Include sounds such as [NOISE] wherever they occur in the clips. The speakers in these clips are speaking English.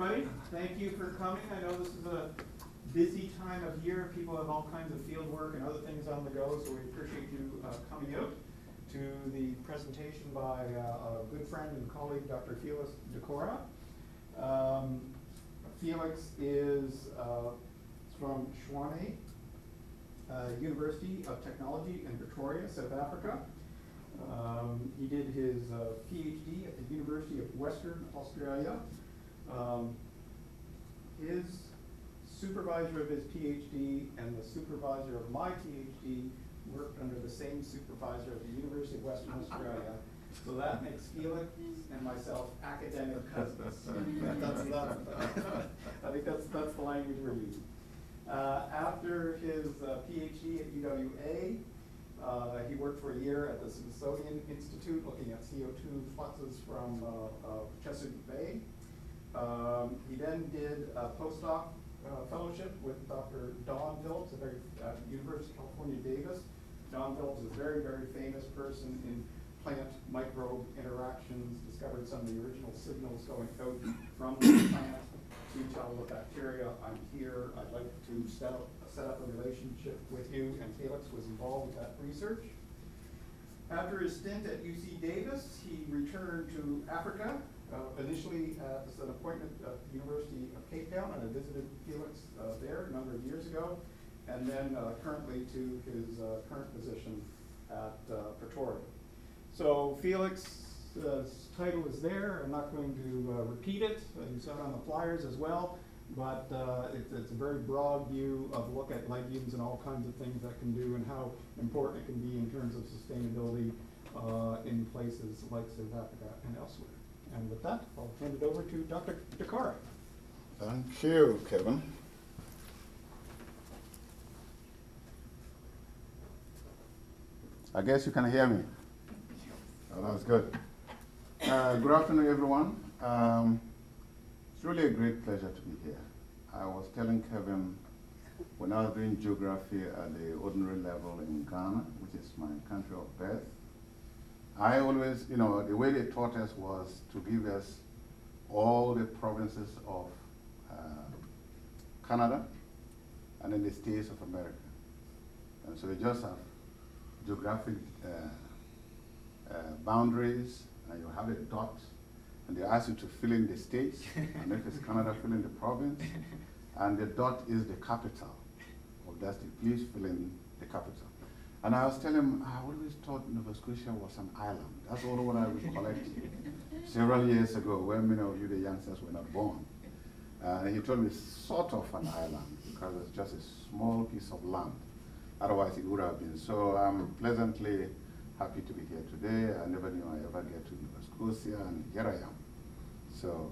Everybody, thank you for coming. I know this is a busy time of year. People have all kinds of field work and other things on the go, so we appreciate you uh, coming out to the presentation by uh, a good friend and colleague, Dr. Felix Dakora. Um, Felix is uh, from Tshwane uh, University of Technology in Pretoria, South Africa. Um, he did his uh, PhD at the University of Western Australia. Um, his supervisor of his PhD and the supervisor of my PhD worked under the same supervisor at the University of Western Australia. So that makes Felix and myself academic cousins. [LAUGHS] That's, that's, [LAUGHS] I think that's, that's the language we're using. Uh, after his uh, PhD at UWA, uh, he worked for a year at the Smithsonian Institute looking at CO2 fluxes from uh, uh, Chesapeake Bay. Um, he then did a postdoc uh, fellowship with Dr. Don Phillips at uh, University of California, Davis. Don Phillips is a very, very famous person in plant microbe interactions, discovered some of the original signals going out from the plant to tell the bacteria, I'm here, I'd like to set up, set up a relationship with you, and Felix was involved with that research. After his stint at UC Davis, he returned to Africa, uh, initially as an appointment at the University of Cape Town, and I visited Felix uh, there a number of years ago, and then uh, currently to his uh, current position at uh, Pretoria. So Felix's title is there. I'm not going to uh, repeat it. you saw it on the flyers as well. But uh, it's, it's, a very broad view of look at legumes and all kinds of things that can do and how important it can be in terms of sustainability uh, in places like South Africa and elsewhere. And with that, I'll hand it over to Dr. Dakora. Thank you, Kevin. I guess you can hear me. Oh, that's good. Uh, good afternoon, everyone. Um, it's really a great pleasure to be here. I was telling Kevin when I was doing geography at the ordinary level in Ghana, which is my country of birth, I always, you know, the way they taught us was to give us all the provinces of uh, Canada and then the states of America. And so they just have geographic uh, uh, boundaries, and you have a dot, and they ask you to fill in the states, and if it's Canada, fill in the province, [LAUGHS] and the dot is the capital of that state. Please fill in the capital. And I was telling him, I always thought Nova Scotia was an island. That's all what I recollect [LAUGHS] several years ago when many of you, the youngsters, were not born. Uh, and he told me sort of an island because it's just a small piece of land. Otherwise, it would have been. So I'm pleasantly happy to be here today. I never knew I ever get to Nova Scotia, and here I am. So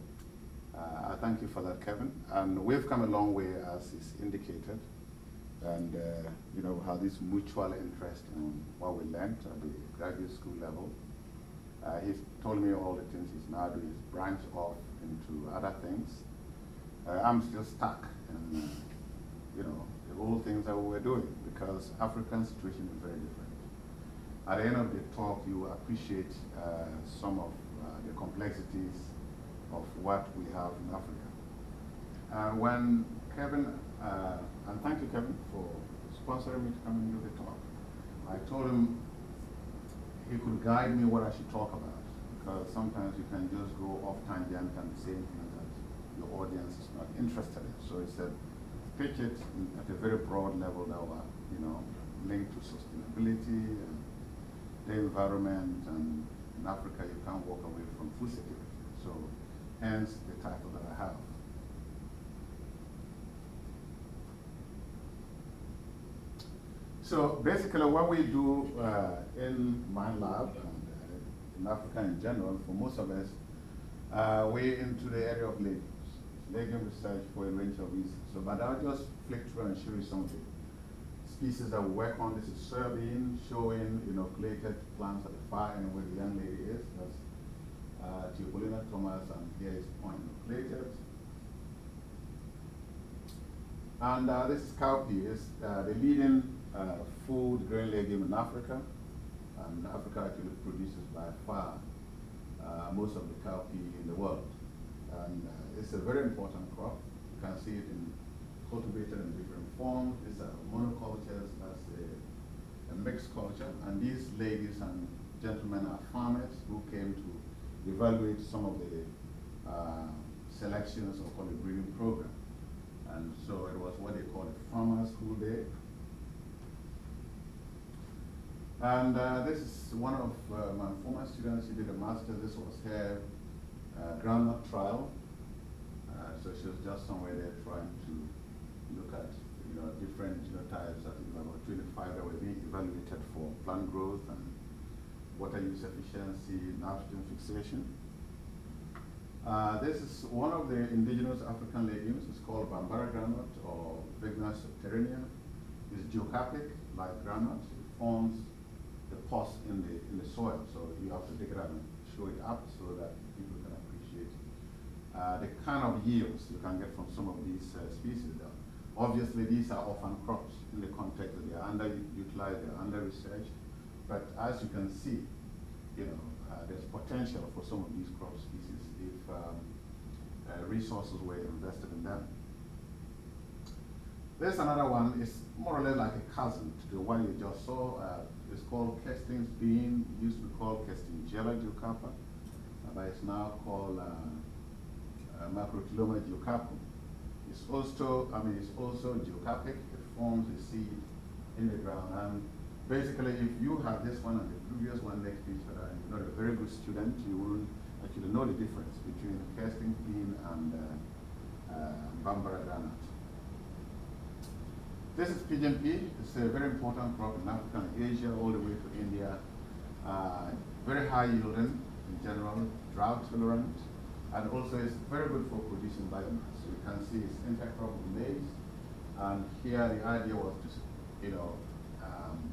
uh, I thank you for that, Kevin. And we've come a long way, as is indicated and uh, you know have this mutual interest in what we learned at the graduate school level. Uh, he's told me all the things he's now doing. He's branched off into other things. Uh, I'm still stuck in uh, you know the old things that we were doing because African situation is very different. At the end of the talk, you appreciate uh, some of uh, the complexities of what we have in Africa. when Kevin uh, and thank you, Kevin, for sponsoring me to come and give the talk. I told him he could guide me what I should talk about because sometimes you can just go off tangent and say things that your audience is not interested in. So he said, pitch it at a very broad level that were, you know, linked to sustainability and the environment and in Africa you can't walk away from food security. So hence the title that I have. So basically what we do uh, in my lab and uh, in Africa in general, for most of us, uh, we're into the area of legumes. Legume research for a range of reasons. So, but I'll just flick through and show you some of the species that we work on. This is soybean showing inoculated plants at the far end where the young lady is. That's uh, Theobolina thomas, and here is point inoculated. And uh, this is cowpea. It's uh, the leading uh, food, grain legume in Africa. And Africa actually produces by far uh, most of the cowpea in the world. and uh, it's a very important crop. You can see it in cultivated in different forms. These are monocultures, that's a, a mixed culture, and these ladies and gentlemen are farmers who came to evaluate some of the uh, selections of the breeding program. And so it was what they call a farmer school day. And uh, this is one of uh, my former students. She did a master. This was her uh, groundnut trial. Uh, so she was just somewhere there trying to look at you know different genotypes. I think about 25 that were being evaluated for plant growth and water use efficiency, nitrogen fixation. Uh, this is one of the indigenous African legumes. It's called Bambara groundnut or Vigna subterranea. It's geocarpic, like groundnut. It forms pus in the in the soil, so you have to dig it out and show it up so that people can appreciate uh, the kind of yields you can get from some of these uh, species. Obviously, these are often crops in the context that they are underutilized, they are under-researched. But as you can see, you know, uh, there's potential for some of these crop species if um, uh, resources were invested in them. There's another one, it's more or less like a cousin to the one you just saw. It's called Kersting's bean, it used to be called Kerstingiella geocarpa, uh, but it's now called uh, uh, Macrotyloma geocarpum. It's also, I mean, it's also geocarpic. It forms a seed in the ground. And basically, if you have this one and the previous one next to each other, and you're not a very good student, you will actually know the difference between Kesting bean and uh, uh, Bambara groundnut. This is pigeon pea. It's a very important crop in Africa and Asia, all the way to India. Uh, very high yielding in general, drought tolerant, and also it's very good for producing biomass. You can see it's intercrop with maize, and here the idea was to, you know, um,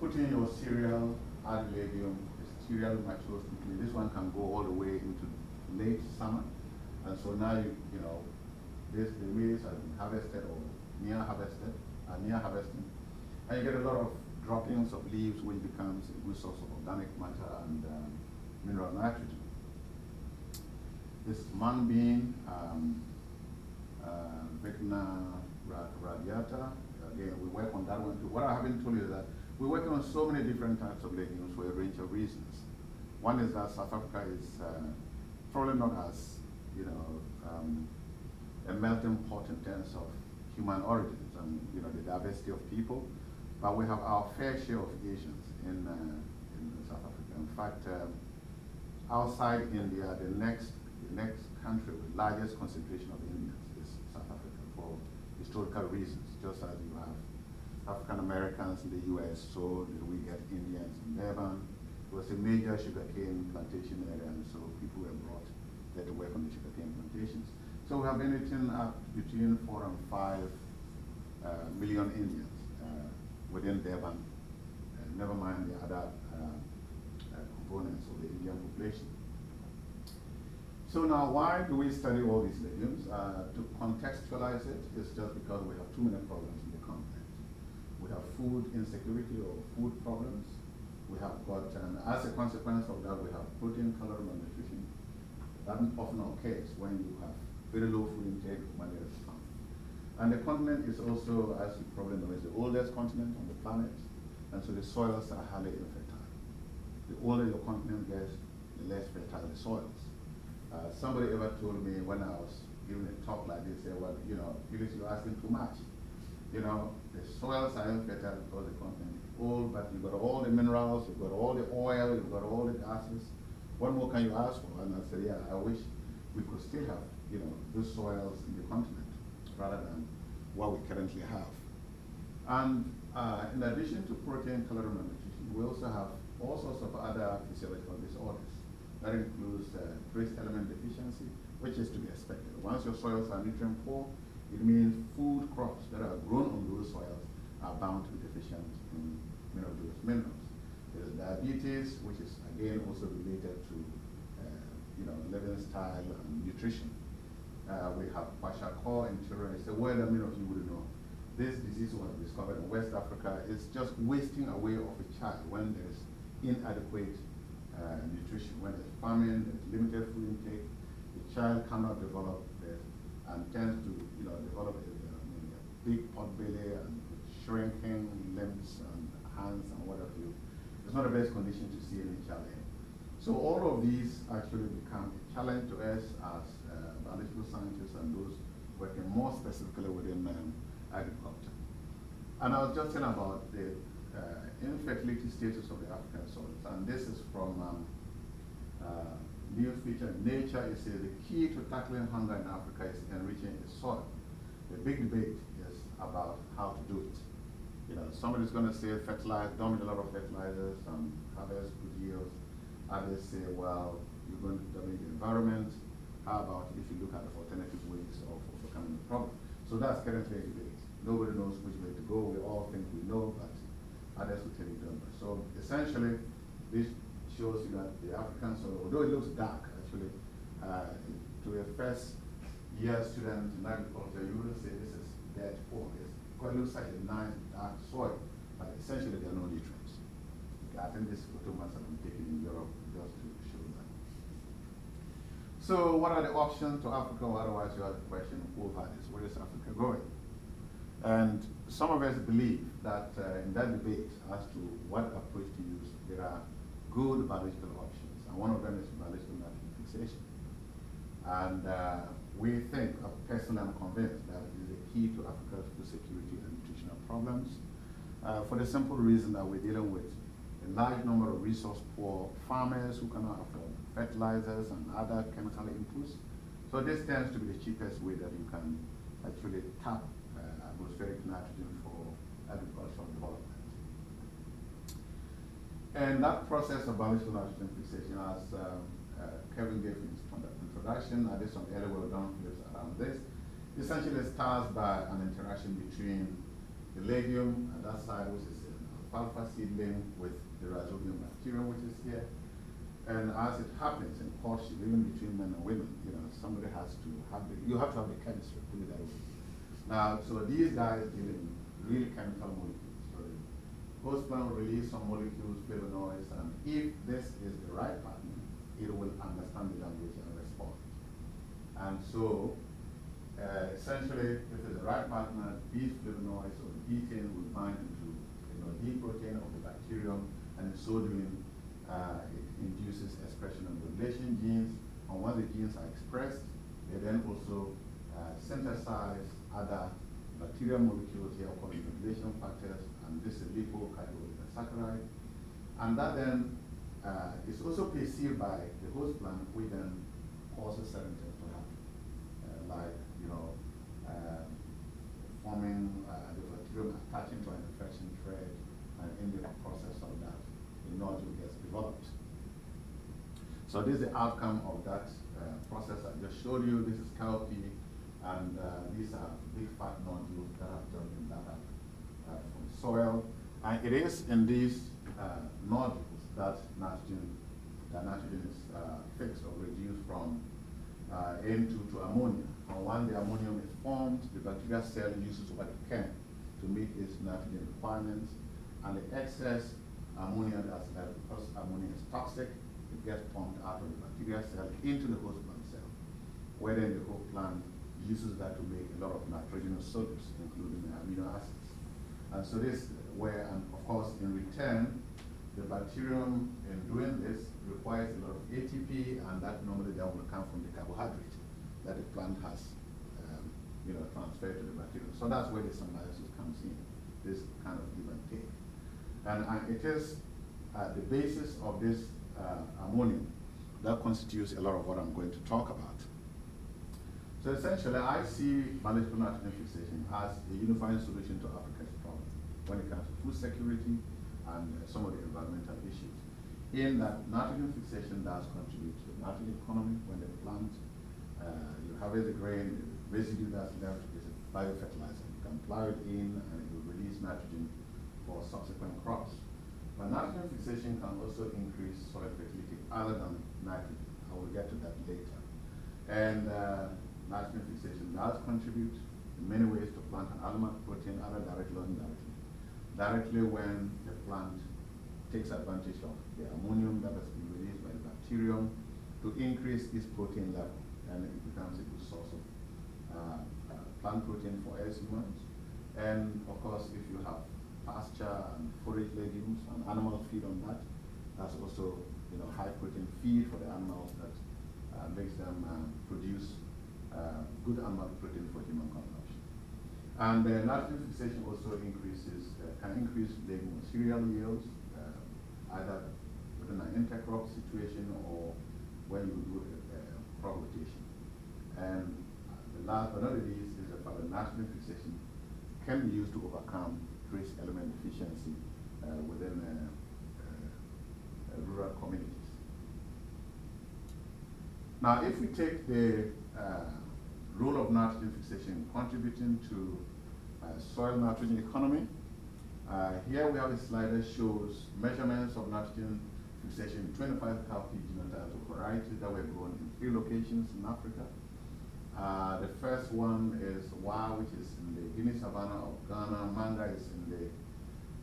put in your cereal, add legume, cereal matures quickly. This one can go all the way into late summer. And so now you, you know, this, the maize has been harvested or near harvested, uh, near harvesting. And you get a lot of droppings of leaves which becomes a good source of organic matter and um, mineral nitrogen. This mung bean, um, uh, Vigna radiata, again, we work on that one too. What I haven't told you is that we're working on so many different types of legumes for a range of reasons. One is that South Africa is uh, probably not as, you know, um, a melting pot in terms of human origins and, you know, the diversity of people, but we have our fair share of Asians in, uh, in South Africa. In fact, um, outside India, the next, the next country with largest concentration of Indians is South Africa for historical reasons, just as you have African Americans in the US, so we get Indians in Durban. It was a major sugarcane plantation area, and so people were brought there to work on the sugarcane plantations. So we have anything up between four and five uh, million Indians uh, within Durban, uh, never mind the other uh, uh, components of the Indian population. So now, why do we study all these legumes? Uh, to contextualize it, it's just because we have too many problems in the continent. we have food insecurity or food problems. We have got, and as a consequence of that, we have protein, calorie, malnutrition. That often occurs when you have very low food intake famine. And the continent is also, as you probably know, is the oldest continent on the planet, and so the soils are highly infertile. The older your continent gets, the less fertile the soils. Uh, somebody ever told me when I was giving a talk like this, say, well, you know, you're asking too much you know, the soils are infertile because the continent is old, but you've got all the minerals, you've got all the oil, you've got all the gases. What more can you ask for? And I said, yeah, I wish we could still have, you know, those soils in the continent rather than what we currently have. And uh, in addition to protein, calorie, and nutrition, we also have all sorts of other physiological disorders. That includes uh, trace element deficiency, which is to be expected. Once your soils are nutrient poor, it means food crops that are grown on those soils are bound to be deficient in many of those minerals. There's diabetes, which is again also related to uh, you know living style and nutrition. Uh, we have kwashiorkor in children. It's a word that many of you would know. This disease was discovered in West Africa. It's just wasting away of a child when there's inadequate uh, nutrition. When there's famine, there's limited food intake, the child cannot develop this and tends to, you know, develop a, a, a big pot belly and shrinking limbs and hands and what have you. It's not the best condition to see any child in. So all of these actually become a challenge to us as uh, biological scientists and those working more specifically within um, agriculture. And I was just saying about the uh, infertility status of the African soils, and this is from um, uh, news feature Nature. It says the key to tackling hunger in Africa is enriching the soil. The big debate is about how to do it. You know, somebody's going to say fertilize, dump a lot of fertilizers and harvest good yields Others say, well, you're going to damage the environment. How about if you look at the alternative ways of overcoming the problem? So that's currently a debate. Nobody knows which way to go. We all think we know, but others will tell you different. So essentially, this shows you that the African soil, although it looks dark, actually, uh, to a first year student in agriculture, you wouldn't say this is dead poor. It's quite looks like a nice dark soil, but essentially there are no nutrients. I think this photo must have been taken in Europe just to show that. So what are the options to Africa? Or otherwise you have the question, who is, where is Africa going? And some of us believe that uh, in that debate as to what approach to use, there are good biological options. And one of them is biological nitrogen fixation. And uh, we think, uh, personally I'm convinced that it is the key to Africa's food security and nutritional problems. Uh, for the simple reason that we're dealing with a large number of resource poor farmers who cannot afford fertilizers and other chemical inputs. So this tends to be the cheapest way that you can actually tap uh, atmospheric nitrogen for agricultural development. And that process of biological nitrogen fixation, as um, uh, Kevin gave in his introduction, I did some early work Don Phillips around this, essentially starts by an interaction between the legume at that side, which is an alfalfa seedling, with the rhizobium bacterium which is here. And as it happens in courtship, even between men and women, you know, somebody has to have the, you have to have the chemistry, put it that way. Now, so these guys in really chemical molecules. So the host plant will release some molecules, flavonoids, and if this is the right partner, it will understand the language and respond. And so, uh, essentially, if it's the right partner, these flavonoids or the will bind into you know, the protein of the bacterium and in so doing, uh, it induces expression of nodulation genes. And once the genes are expressed, they then also uh, synthesize other bacterial molecules here called nodulation factors, and this is lipochitooligosaccharide. And that then uh, is also perceived by the host plant, which then causes certain things to happen, uh, like, you know, uh, forming uh, the bacterium attaching to an infection thread, and in the process of that, the nodule gets developed. So this is the outcome of that uh, process I just showed you. This is cowpea, and uh, these are big fat nodules that have in that uh, from soil. And it is in these uh, nodules that nitrogen, that nitrogen is fixed or reduced from uh, N2 to ammonia. And when the ammonium is formed, the bacterial cell uses what it can to meet its nitrogen requirements, and the excess ammonia that's left, because ammonia is toxic, it gets pumped out of the bacterial cell into the host plant cell, where then the whole plant uses that to make a lot of nitrogenous solutes, including the amino acids. And so this where, and of course, in return, the bacterium in doing this requires a lot of ATP, and that normally then will come from the carbohydrate that the plant has, um, you know, transferred to the bacterium. So that's where the symbiosis comes in, this kind of give and take. And, and it is uh, the basis of this uh, ammonium that constitutes a lot of what I'm going to talk about. So essentially, I see biological nitrogen fixation as a unifying solution to Africa's problem when it comes to food security and uh, some of the environmental issues. In that nitrogen fixation does contribute to the nitrogen economy when the plant, uh, you harvest the grain, the residue that's left is a biofertilizer. You can plow it in and it will release nitrogen for subsequent crops. But nitrogen fixation can also increase soil fertility other than nitrogen. I will get to that later. And uh, nitrogen fixation does contribute in many ways to plant and animal protein, either directly or indirectly. Directly when the plant takes advantage of the ammonium that has been released by the bacterium to increase its protein level. and it becomes a good source of uh, uh, plant protein for us humans. And of course, if you have pasture and forage legumes and animal feed on that, that's also you know high protein feed for the animals that uh, makes them uh, produce uh, good animal protein for human consumption. And uh, nitrogen fixation also increases, uh, can increase legume cereal yields, uh, either within an intercrop situation or when you do uh, crop rotation. And the last but not least is that nitrogen fixation can be used to overcome trace element deficiency uh, within uh, uh, rural communities. Now, if we take the role of nitrogen fixation contributing to soil nitrogen economy, here we have a slide that shows measurements of nitrogen fixation in 25 cowpea genotypes of varieties that were grown in three locations in Africa. Uh, the first one is Wa, which is in the Guinea savannah of Ghana. Manga is in the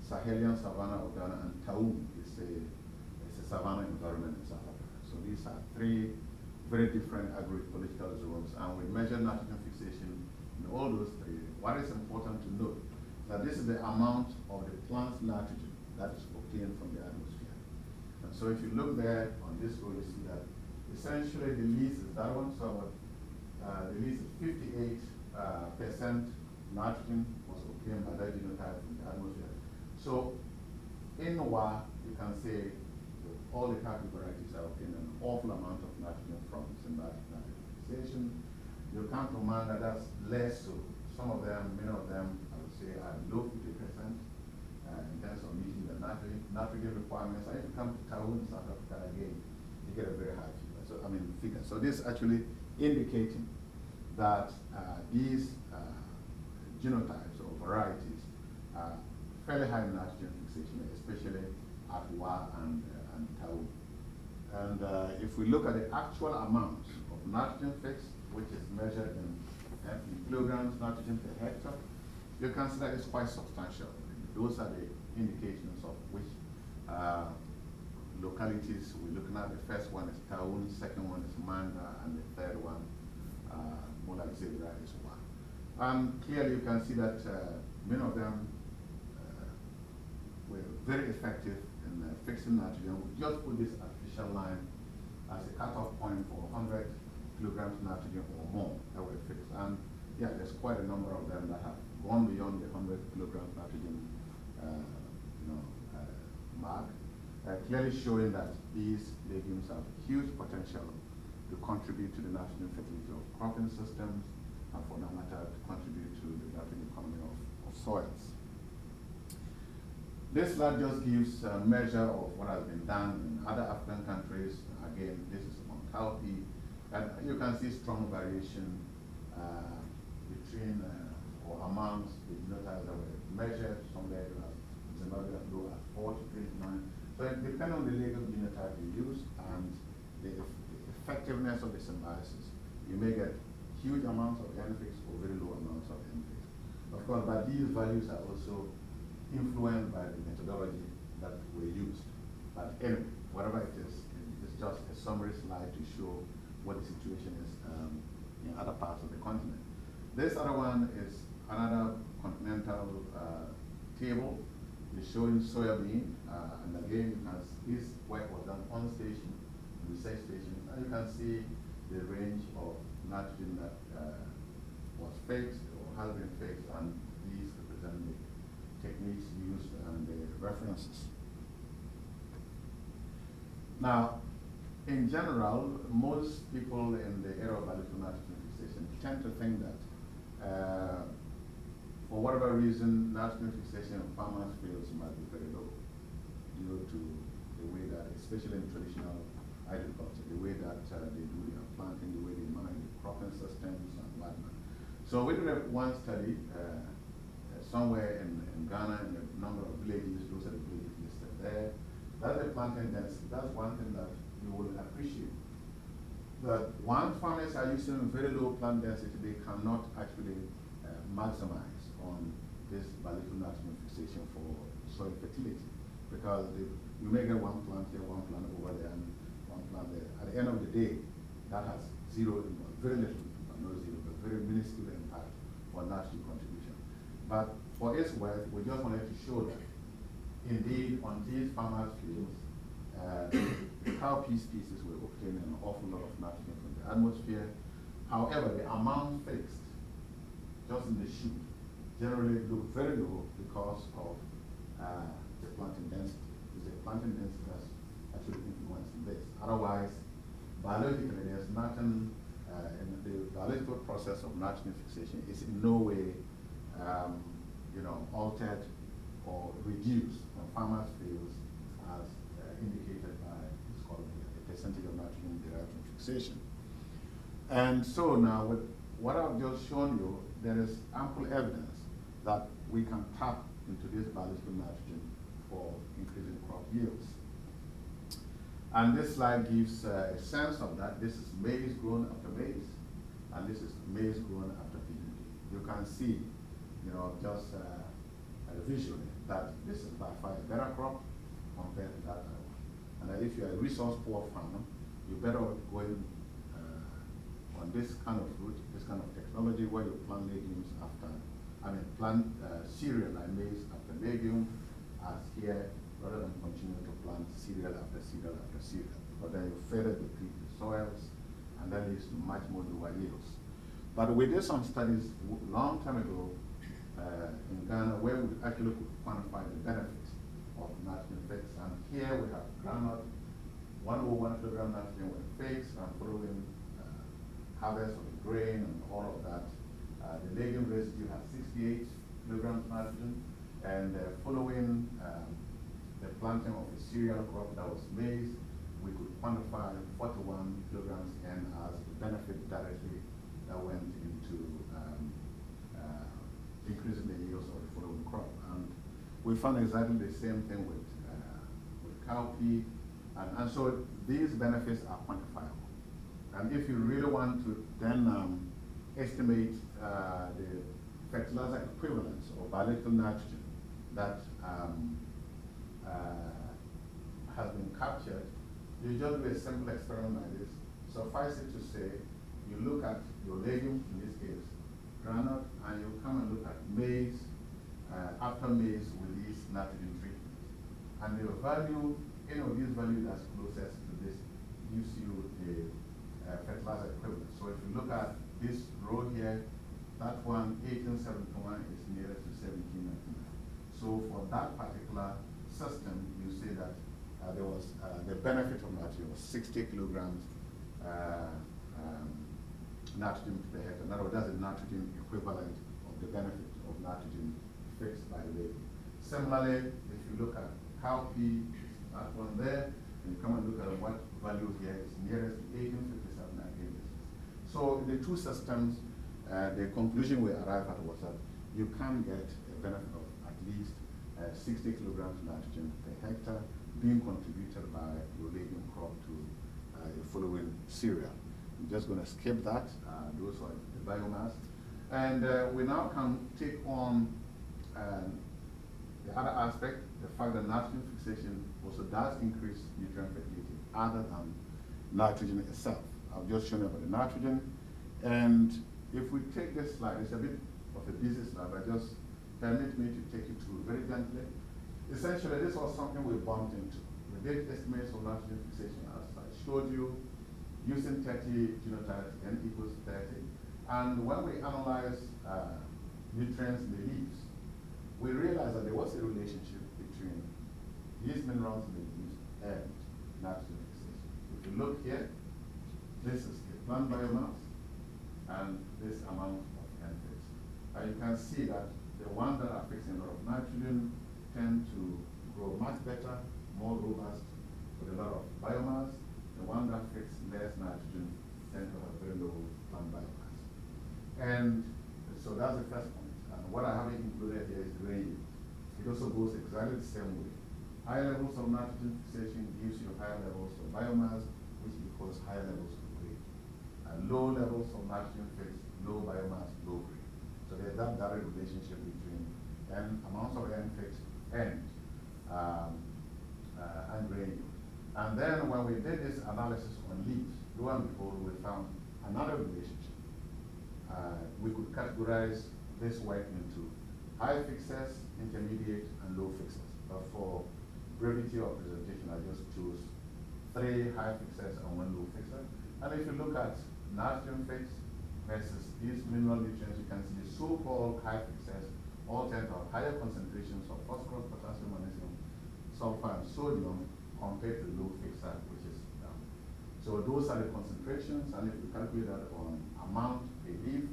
Sahelian savannah of Ghana, and Taung is a, is a savanna environment in South Africa. So these are three very different agroecological zones, and we measure nitrogen fixation in all those three. What is important to note is that this is the amount of the plant's nitrogen that is obtained from the atmosphere. And so if you look there on this row, you see that essentially the least is that one, so uh, least is 58 uh, percent nitrogen was obtained by that genotype in the atmosphere. So in Wa, you can say all the cowpea varieties are obtaining an awful amount of nitrogen from symbiotic nitrogen fixation. You come to Manga, that's less so. Some of them, many of them, I would say, are below 50 percent uh, in terms of meeting the nitrogen, nitrogen requirements. And if you come to Taung, South Africa, again, you get a very high figure. So I mean figure. So this actually indicating that uh, these uh, genotypes or varieties are fairly high in nitrogen fixation, especially at Wa and, uh, and Taung. And uh, if we look at the actual amount of nitrogen fixed, which is measured in, uh, in kilograms nitrogen per hectare, you can see that it's quite substantial. Those are the indications of which uh, localities we're looking at. The first one is Taung, second one is Manga, and the third one, uh, Mola Zebra, is one. And clearly you can see that uh, many of them uh, were very effective in uh, fixing nitrogen. We just put this artificial line as a cutoff point for 100 kilograms nitrogen or more that were fixed. And yeah, there's quite a number of them that have gone beyond the 100 kilograms nitrogen uh, you know, uh, mark uh, clearly showing that these legumes have huge potential to contribute to the national fertility of cropping systems and for that matter to contribute to the nitrogen economy of, of soils. This slide just gives a measure of what has been done in other African countries. Again, this is on cowpea. And you can see strong variation uh, between uh, or amongst the genotypes that were measured. Somewhere you have Zimbabwe as low as 40, 29. So it depends on the legal genotype you use and the effectiveness of the symbiosis. You may get huge amounts of NFIX or very low amounts of NFIX. Of course, but these values are also influenced by the methodology that we used. But anyway, whatever it is, it's just a summary slide to show what the situation is um, in other parts of the continent. This other one is another continental uh, table. It's showing soybean, uh, and again, as this work was done on station, research station, and you can see the range of nitrogen that uh, was fixed or has been fixed, and these represent the techniques used and the references. Now, in general, most people in the area of biological nitrogen fixation tend to think that uh, for whatever reason, nitrogen fixation in farmers' fields might be very low due to the way that, especially in traditional agriculture, the way that uh, they do their planting, the way they manage the cropping systems and whatnot. So we did one study uh, somewhere in, in Ghana in a number of villages, those are the villages listed there. That's the planting density. That's one thing that you will appreciate. But once farmers are using very low plant density, they cannot actually uh, maximize on this biological nitrogen fixation for soil fertility. Because they, you may get one plant here, one plant over there, and plant. At the end of the day, that has zero very little not zero, but very minuscule impact on nitrogen contribution. But for its worth, we just wanted to show that indeed on these farmers' fields, uh, [COUGHS] cowpea species were obtaining an awful lot of nitrogen from the atmosphere. However, the amount fixed just in the shoot generally look very low because of uh, the planting density. The planting density actually. Otherwise, biologically, there's nothing uh, in the biological process of nitrogen fixation is in no way, um, you know, altered or reduced on farmers' fields as uh, indicated by it's called the percentage of nitrogen derived from fixation. And so now, with what I've just shown you, there is ample evidence that we can tap into this biological nitrogen for increasing crop yields. And this slide gives uh, a sense of that. This is maize grown after maize, and this is maize grown after PUD. You can see, you know, just uh, visually that this is by far a better crop compared to that one. And if you're a resource poor farmer, you better go in uh, on this kind of fruit, this kind of technology where you plant legumes after, I mean, plant uh, cereal like maize after legume, as here rather than continue to plant cereal after cereal after cereal. But then you deplete the soils, and that leads to much more lower yields. But we did some studies long time ago uh, in Ghana where we actually could quantify the benefits of nitrogen fix. And here we have groundnut, 101 kilogram nitrogen with fix, and following uh, harvest of the grain and all of that. Uh, the legume residue has 68 kilograms nitrogen, and uh, following um, the planting of a cereal crop that was maize, we could quantify 41 kilograms N as the benefit directly that went into um, uh, increasing the yields of the following crop. And we found exactly the same thing with, uh, with cowpea. And, and so these benefits are quantifiable. And if you really want to then um, estimate uh, the fertilizer equivalence or biological nitrogen that um, uh, has been captured, you just do a simple experiment like this. Suffice it to say, you look at your legume, in this case, groundnut, and you come and look at maize, uh, after maize with these nitrogen treatments. And the value, any of these values that's closest to this gives you the uh, fertilizer equivalent. So if you look at this row here, that one, 1871 is nearest to 1799. So for that particular system, you see that uh, there was uh, the benefit of nitrogen was 60 kilograms uh, um, nitrogen per hectare. In other words, that's the nitrogen equivalent of the benefit of nitrogen fixed by the. Similarly, if you look at how cowpea, that one there, and you come and look at what value here is nearest to 1857 again. So the two systems, uh, the conclusion we arrived at was that you can get a benefit of at least 60 kilograms nitrogen per hectare being contributed by legume crop to uh, your following cereal. I'm just going to skip that. Uh, those are the biomass. And uh, we now can take on um, the other aspect, the fact that nitrogen fixation also does increase nutrient fertility other than nitrogen itself. I've just shown you about the nitrogen. And if we take this slide, it's a bit of a busy slide, but just permit me to take you through very gently. Essentially, this was something we bumped into. We did estimates of nitrogen fixation as I showed you, using 30 genotypes, n equals 30. And when we analyzed uh, nutrients in the leaves, we realized that there was a relationship between these minerals in the leaves and nitrogen fixation. If you look here, this is the plant biomass, and this amount of N. And you can see that the one that fixing a lot of nitrogen tend to grow much better, more robust, with a lot of biomass. The one that fix less nitrogen tend to have very low plant biomass. And so that's the first point. And what I haven't included here is grain. It also goes exactly the same way. High levels of nitrogen fixation gives you higher levels of biomass, which equals higher levels of grain. And low levels of nitrogen fix, low biomass, low grain. So there's that direct relationship N, amounts of N fixed and, um, uh, and grain. And then when we did this analysis on leaves, lo and behold, we found another relationship. Uh, we could categorize this work into high fixers, intermediate, and low fixers. But for brevity of presentation, I just chose three high fixers and one low fixer. And if you look at nitrogen fix versus these mineral nutrients, you can see the so-called high fixers to have higher concentrations of phosphorus, potassium, magnesium, sulfur, and sodium compared to low fixer, which is down. So those are the concentrations, and if you calculate that on amount per leaf,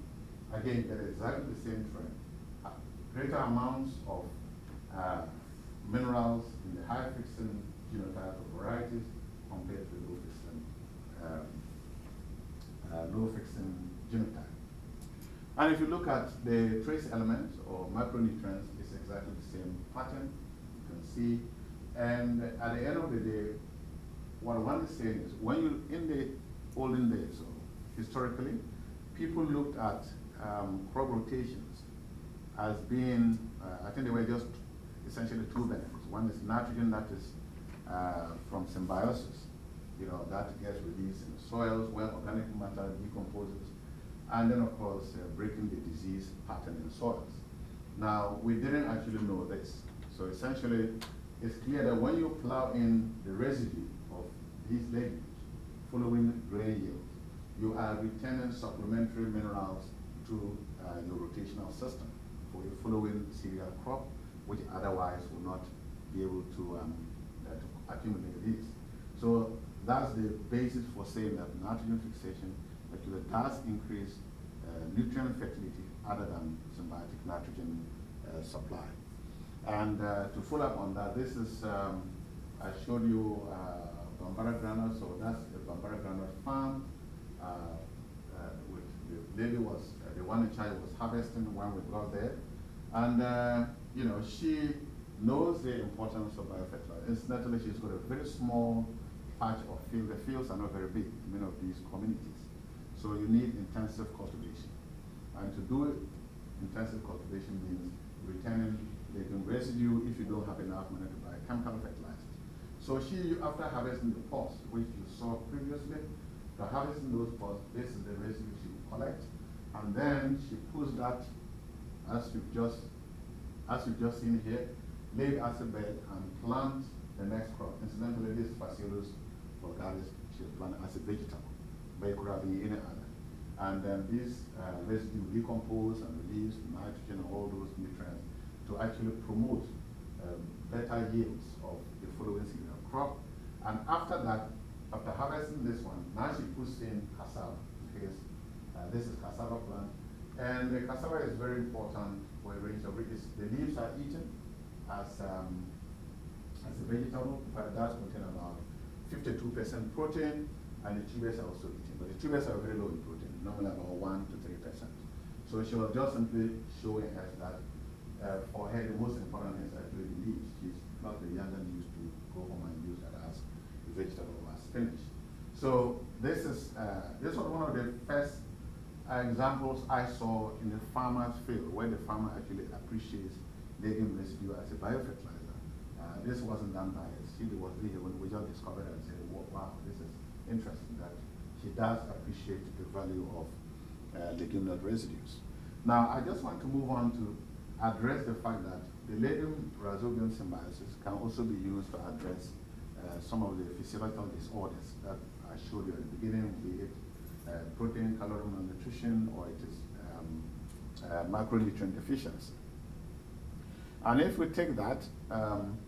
again, get exactly the same trend. Uh, greater amounts of uh, minerals in the high fixing genotype of varieties compared to low fixing, um, uh, low fixing genotype. And if you look at the trace elements or macronutrients, it's exactly the same pattern. You can see and at the end of the day, what one is saying is, when you, in the olden days, so historically, people looked at um, crop rotations as being, uh, I think they were just essentially two benefits. One is nitrogen that is uh, from symbiosis, you know, that gets released in the soils where organic matter decomposes, and then of course uh, breaking the disease pattern in soils. Now, we didn't actually know this. So essentially, it's clear that when you plow in the residue of these legumes following grain yield, you are returning supplementary minerals to uh, your rotational system for your following cereal crop, which otherwise will not be able to, um, uh, to accumulate these. So that's the basis for saying that nitrogen fixation actually does increase uh, nutrient fertility other than symbiotic nitrogen uh, supply. And uh, to follow up on that, this is, um, I showed you uh, Bambara groundnut, so that's the Bambara groundnut farm. The lady was, uh, the one in charge was harvesting when we got there. And, uh, you know, she knows the importance of biofertilizer. Incidentally, she's got a very small patch of field. The fields are not very big in many of these communities. So you need intensive cultivation. And to do it, intensive cultivation means returning legume residue if you don't have enough money to buy chemical fertilizers. So she, after harvesting the pods, which you saw previously, after harvesting those pods, this is the residue she will collect, and then she puts that, as you've just, as you've just seen here, lay a bed and plant the next crop. Incidentally, this Phaseolus vulgaris, she planted as a vegetable, but it could have been any other. And then this uh, residue decompose and release nitrogen and all those nutrients to actually promote um, better yields of the following cereal crop. And after that, after harvesting this one, now she puts in cassava because uh, this is cassava plant. And the cassava is very important for a range of reasons. The leaves are eaten as, um, as a vegetable, but it does contain about 52% protein, and the tubers are also eating. But the tubers are very low in protein, normally about 1 to 3%. So she was just simply showing us that uh, for her, the most important is actually the leaves. She's not the younger leaves to go home and use that as vegetable or as spinach. So this is uh, this was one of the first uh, examples I saw in the farmer's field where the farmer actually appreciates legume residue as a biofertilizer. Uh, this wasn't done by us. She was here when we just discovered it and said, wow, this is interesting that she does appreciate the value of uh, leguminous residues. Now, I just want to move on to address the fact that the legume rhizobium symbiosis can also be used to address uh, some of the physiological disorders that I showed you at the beginning, be it uh, protein calorie malnutrition or it is um, uh, macronutrient deficiency. And if we take that, um,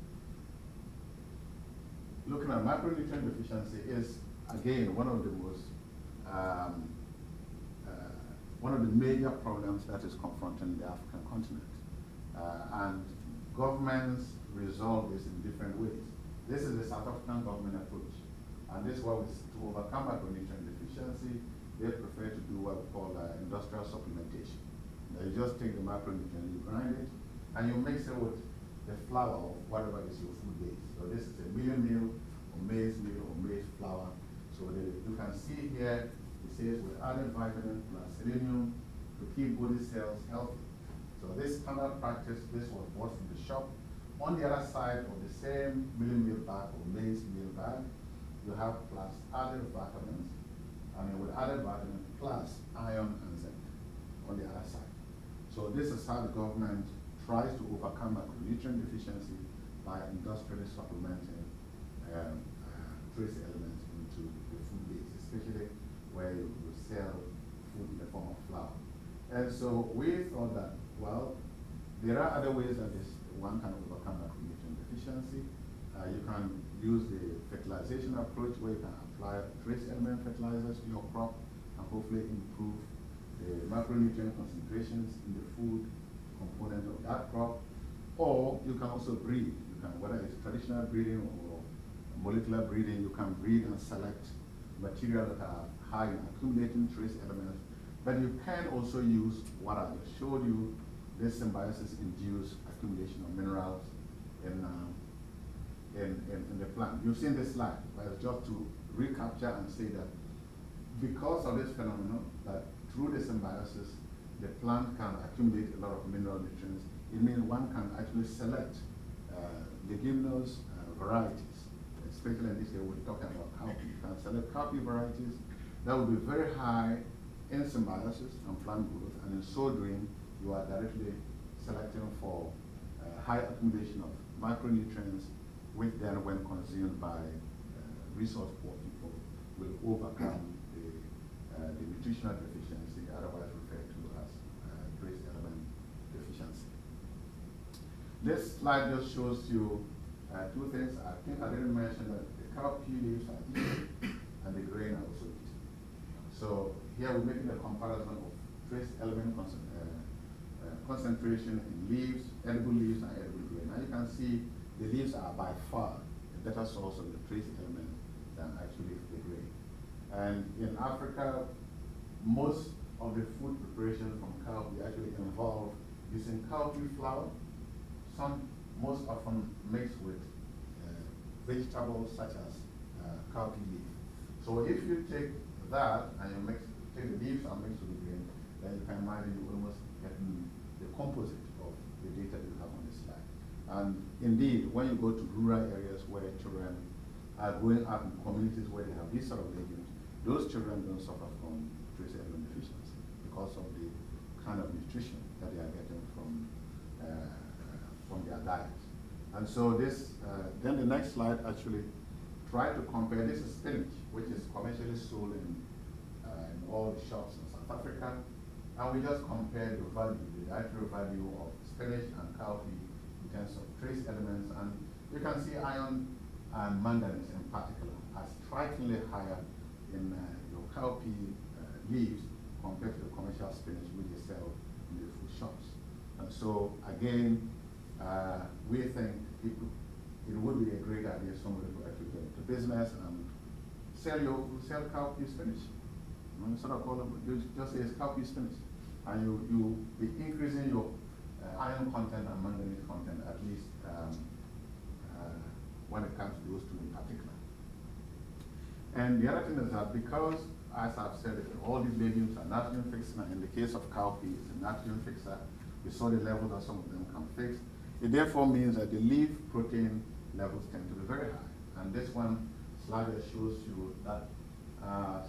looking at macronutrient deficiency is again one of the most um, uh, one of the major problems that is confronting the African continent. Uh, and governments resolve this in different ways. This is the South African government approach. And this was to overcome macronutrient deficiency, they prefer to do what we call uh, industrial supplementation. Now you just take the macronutrient, you grind it, and you mix it with the flour of whatever is your food base. So this is a millet meal, or maize meal, or maize flour. So the, you can see here, it says with added vitamin plus selenium to keep body cells healthy. So this standard practice, this was bought from the shop. On the other side of the same meal bag or maize meal bag, you have plus other vitamins. I mean, with added vitamin plus iron and zinc on the other side. So this is how the government tries to overcome macronutrient deficiency by industrially supplementing um, uh, trace elements into the food base, especially where you, you sell food in the form of flour. And so we thought that, well, there are other ways that this one can overcome micronutrient deficiency. Uh, you can use the fertilization approach where you can apply trace element fertilizers to your crop and hopefully improve the micronutrient concentrations in the food component of that crop. Or you can also breed. You can, whether it's traditional breeding or molecular breeding, you can breed and select material that are high in accumulating trace elements. But you can also use what I just showed you, this symbiosis-induced accumulation of minerals in, um, in, in, in, the plant. You've seen this slide, but it's just to recapture and say that because of this phenomenon, that through the symbiosis, the plant can accumulate a lot of mineral nutrients. It means one can actually select uh, leguminous uh, varieties, especially in this case we're talking about cowpea. You can select cowpea varieties that will be very high in symbiosis and plant growth, and in so doing, you are directly selecting for uh, high accumulation of micronutrients, which then, when consumed by uh, resource poor people, will overcome the, uh, the nutritional deficiency, otherwise referred to as uh, trace element deficiency. This slide just shows you uh, two things. I think I didn't mention that the cowpea leaves are eaten and the grain are also eaten. So here we're making a comparison of trace element concentration in leaves, edible leaves, and edible grain. Now you can see the leaves are by far a better source of the trace element than actually the grain. And in Africa, most of the food preparation from cowpea actually involve using cowpea flour, some most often mixed with uh, vegetables such as uh, cowpea leaf. So if you take that and you mix, take the leaves and mix with the grain, then you can imagine you almost getting the composite of the data that you have on the slide. And indeed, when you go to rural areas where children are growing up in communities where they have these sort of legumes, those children don't suffer from trace element deficiency because of the kind of nutrition that they are getting from, uh, from their diet. And so this, uh, then the next slide actually try to compare, this is spinach, which is commercially sold in, uh, in all the shops in South Africa. And we just compare the value, the dietary value of spinach and cowpea in terms of trace elements. And you can see iron and manganese in particular are strikingly higher in uh, your cowpea uh, leaves compared to the commercial spinach which they sell in the food shops. And so again, uh, we think it, it would be a great idea somebody to actually get into business and sell your sell cowpea spinach instead of calling you just say it's cowpea spinach. And you, you be increasing your uh, iron content and manganese content at least um, uh, when it comes to those two in particular. And the other thing is that because, as I've said, all these legumes are nitrogen fixing, and in the case of cowpea, it's a nitrogen fixer. We saw the levels that some of them can fix. It therefore means that the leaf protein levels tend to be very high. And this one slide shows you that uh,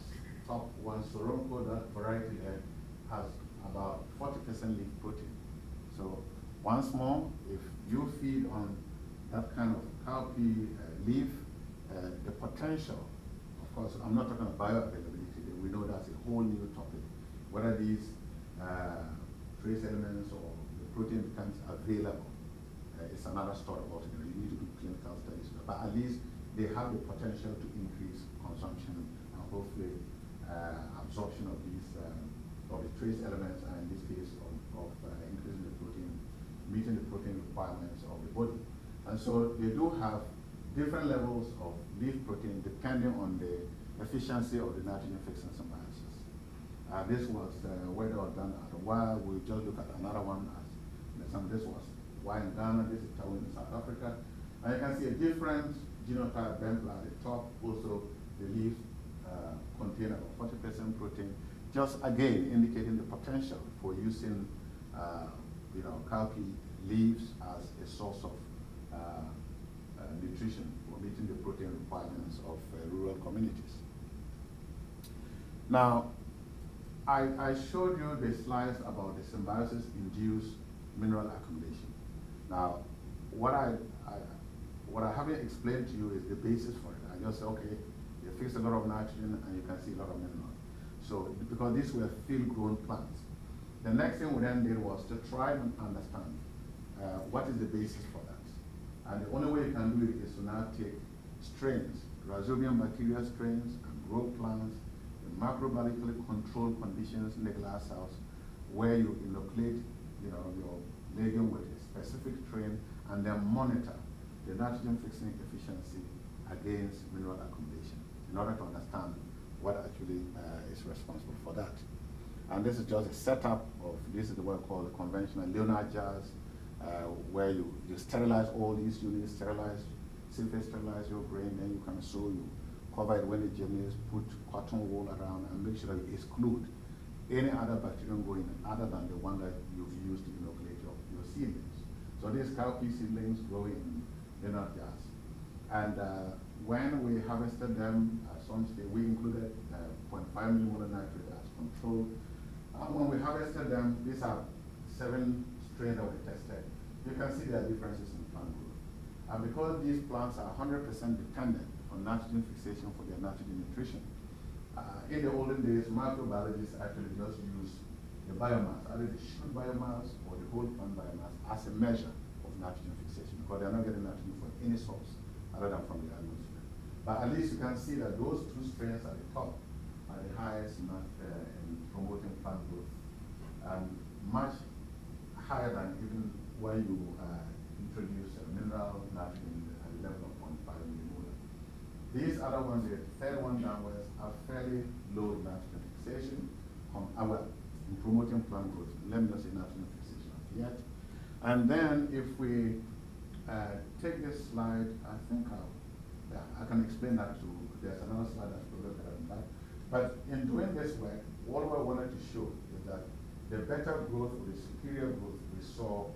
top one Soronko, that variety there, has about 40% leaf protein. So once more, if you feed on that kind of cowpea uh, leaf, uh, the potential, of course, I'm not talking about bioavailability, we know that's a whole new topic. Whether these uh, trace elements or the protein becomes available, uh, it's another story altogether. You need to do clinical studies. But at least they have the potential to increase consumption and hopefully uh, absorption of these um, of the trace elements and in this case of, of uh, increasing the protein, meeting the protein requirements of the body. And so they do have different levels of leaf protein depending on the efficiency of the nitrogen fixing symbiosis. Uh, this was uh, were done at a while. We just look at another one as this was why in Ghana, this is Tawi in South Africa. And you can see a different genotype bempla at the top, also the leaves uh, contain about 40% protein, just again indicating the potential for using uh, you know, cowpea leaves as a source of uh, uh nutrition for meeting the protein requirements of uh, rural communities. Now, I, I showed you the slides about the symbiosis-induced mineral accumulation. Now, what I, I, what I haven't explained to you is the basis for it. I just said, okay, you fix a lot of nitrogen and you can see a lot of minerals. So, because these were field-grown plants. The next thing we then did was to try and understand uh, what is the basis for that. And the only way you can do it is to now take strains, rhizobium bacteria strains, and grow plants in microbiologically controlled conditions in the glass house where you inoculate you know, your legume with specific strain and then monitor the nitrogen fixing efficiency against mineral accumulation in order to understand what actually uh, is responsible for that. And this is just a setup of, this is what we call the conventional Leonard jars, uh, where you, you sterilize all these units, sterilize, surface sterilize your grain, then you can sow, you cover it when it germinates, put cotton wool around and make sure that you exclude any other bacterium growing other than the one that you've used to inoculate your, your seedlings. So these cowpea seedlings grow in Leonard jars. And uh, when we harvested them, at some we included uh, 0.5 millimolar nitrate as control and when we harvested them, these are seven strains that we tested. You can see there are differences in plant growth. And because these plants are 100% dependent on nitrogen fixation for their nitrogen nutrition, uh, in the olden days, microbiologists actually just use the biomass, either the shoot biomass or the whole plant biomass as a measure of nitrogen fixation because they're not getting nitrogen from any source other than from the atmosphere. But at least you can see that those two strains at the top are the highest in, uh, in promoting plant growth, and much higher than even when you uh, introduce a mineral nitrogen at a level of 0.5 millimolar. These other ones, the third one downwards, are fairly low nitrogen fixation, um, well, in promoting plant growth. Say nitrogen fixation yet. And then if we uh, take this slide, I think I'll, yeah, I can explain that to, there's another slide that's probably better than that. But in doing this work, what we wanted to show is that the better growth or the superior growth we saw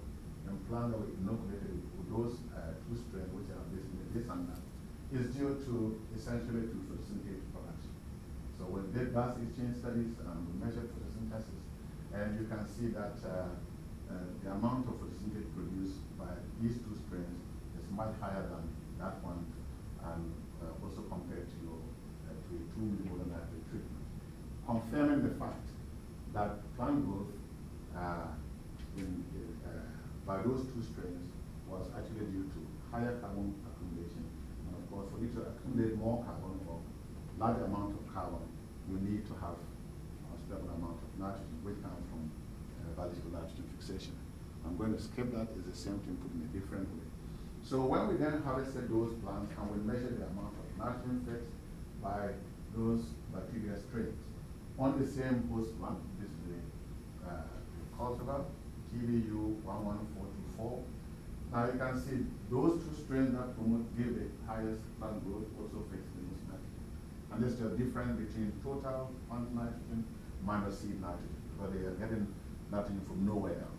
in plants that were inoculated with those uh, two strains, which are basically this and that, is due to essentially to photosynthetic production. So we did gas exchange studies and we measured photosynthesis, and you can see that uh, uh, the amount of photosynthesis produced by these two strains is much higher than that one, and uh, also compared to your to a two millimolar nitrate treatment, confirming the fact that plant growth in, by those two strains was actually due to higher carbon accumulation. And of course, for you to accumulate more carbon or large amount of carbon, you need to have a stable amount of nitrogen, which comes from uh, biological fixation. I'm going to skip that. It's the same thing put in a different way. So when we then harvested those plants and we measured the amount of nitrogen fixed by those bacteria strains on the same host plant. This is the uh, cultivar, TVu 11424. Now you can see those two strains that promote give the highest plant growth also fix the most nitrogen. And this is the difference between total plant nitrogen minus seed nitrogen, because they are getting nitrogen from nowhere else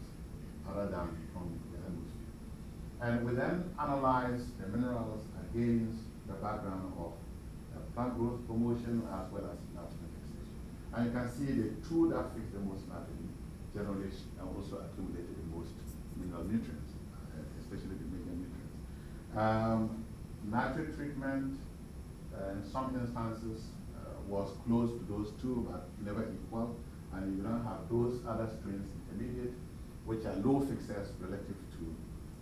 from the. And we then analyze the minerals against the background of plant growth promotion as well as nitrogen fixation. And you can see the two that fix the most nitrogen generally are also accumulated the most mineral nutrients, uh, especially the major nutrients. Um, nitrate treatment uh, in some instances uh, was close to those two but never equal and you don't have those other strains intermediate which are low fixers relative to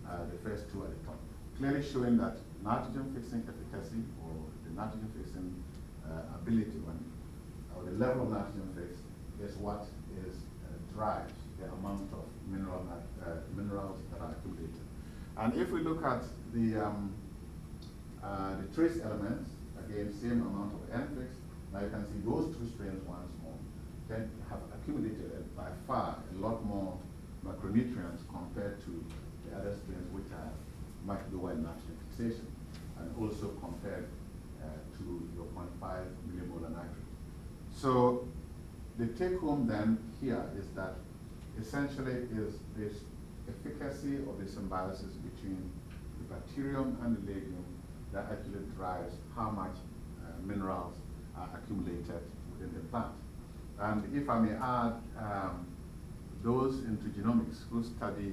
uh, the first two at the top. Clearly showing that nitrogen fixing efficacy or the nitrogen fixing uh, ability when, or the level of nitrogen fix is what is uh, drives the amount of mineral uh, minerals that are accumulated. And if we look at the um, uh, the trace elements, again, same amount of N-fix, now you can see those two strains once more can have accumulated by far a lot more micronutrients compared to the other strains which are much lower in nitrogen fixation and also compared to your 0.5 millimolar nitrate. So the take home then here is that essentially is this efficacy of the symbiosis between the bacterium and the legume that actually drives how much uh, minerals are accumulated within the plant. And if I may add, um, those into genomics who study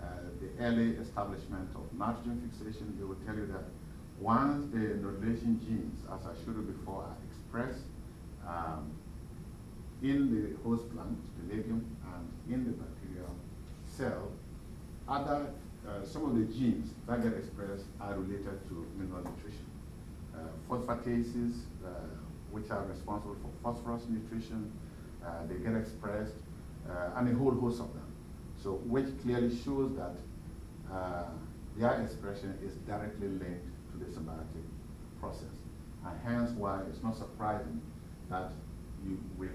uh, the early establishment of nitrogen fixation, they will tell you that once the nodulation genes, as I showed you before, are expressed um, in the host plant, the legume, and in the bacterial cell, other, uh, some of the genes that get expressed are related to mineral nutrition. Uh, phosphatases, uh, which are responsible for phosphorus nutrition, uh, they get expressed, uh, and a whole host of them. So, which clearly shows that uh, their expression is directly linked to the symbiotic process. And hence why it's not surprising that you will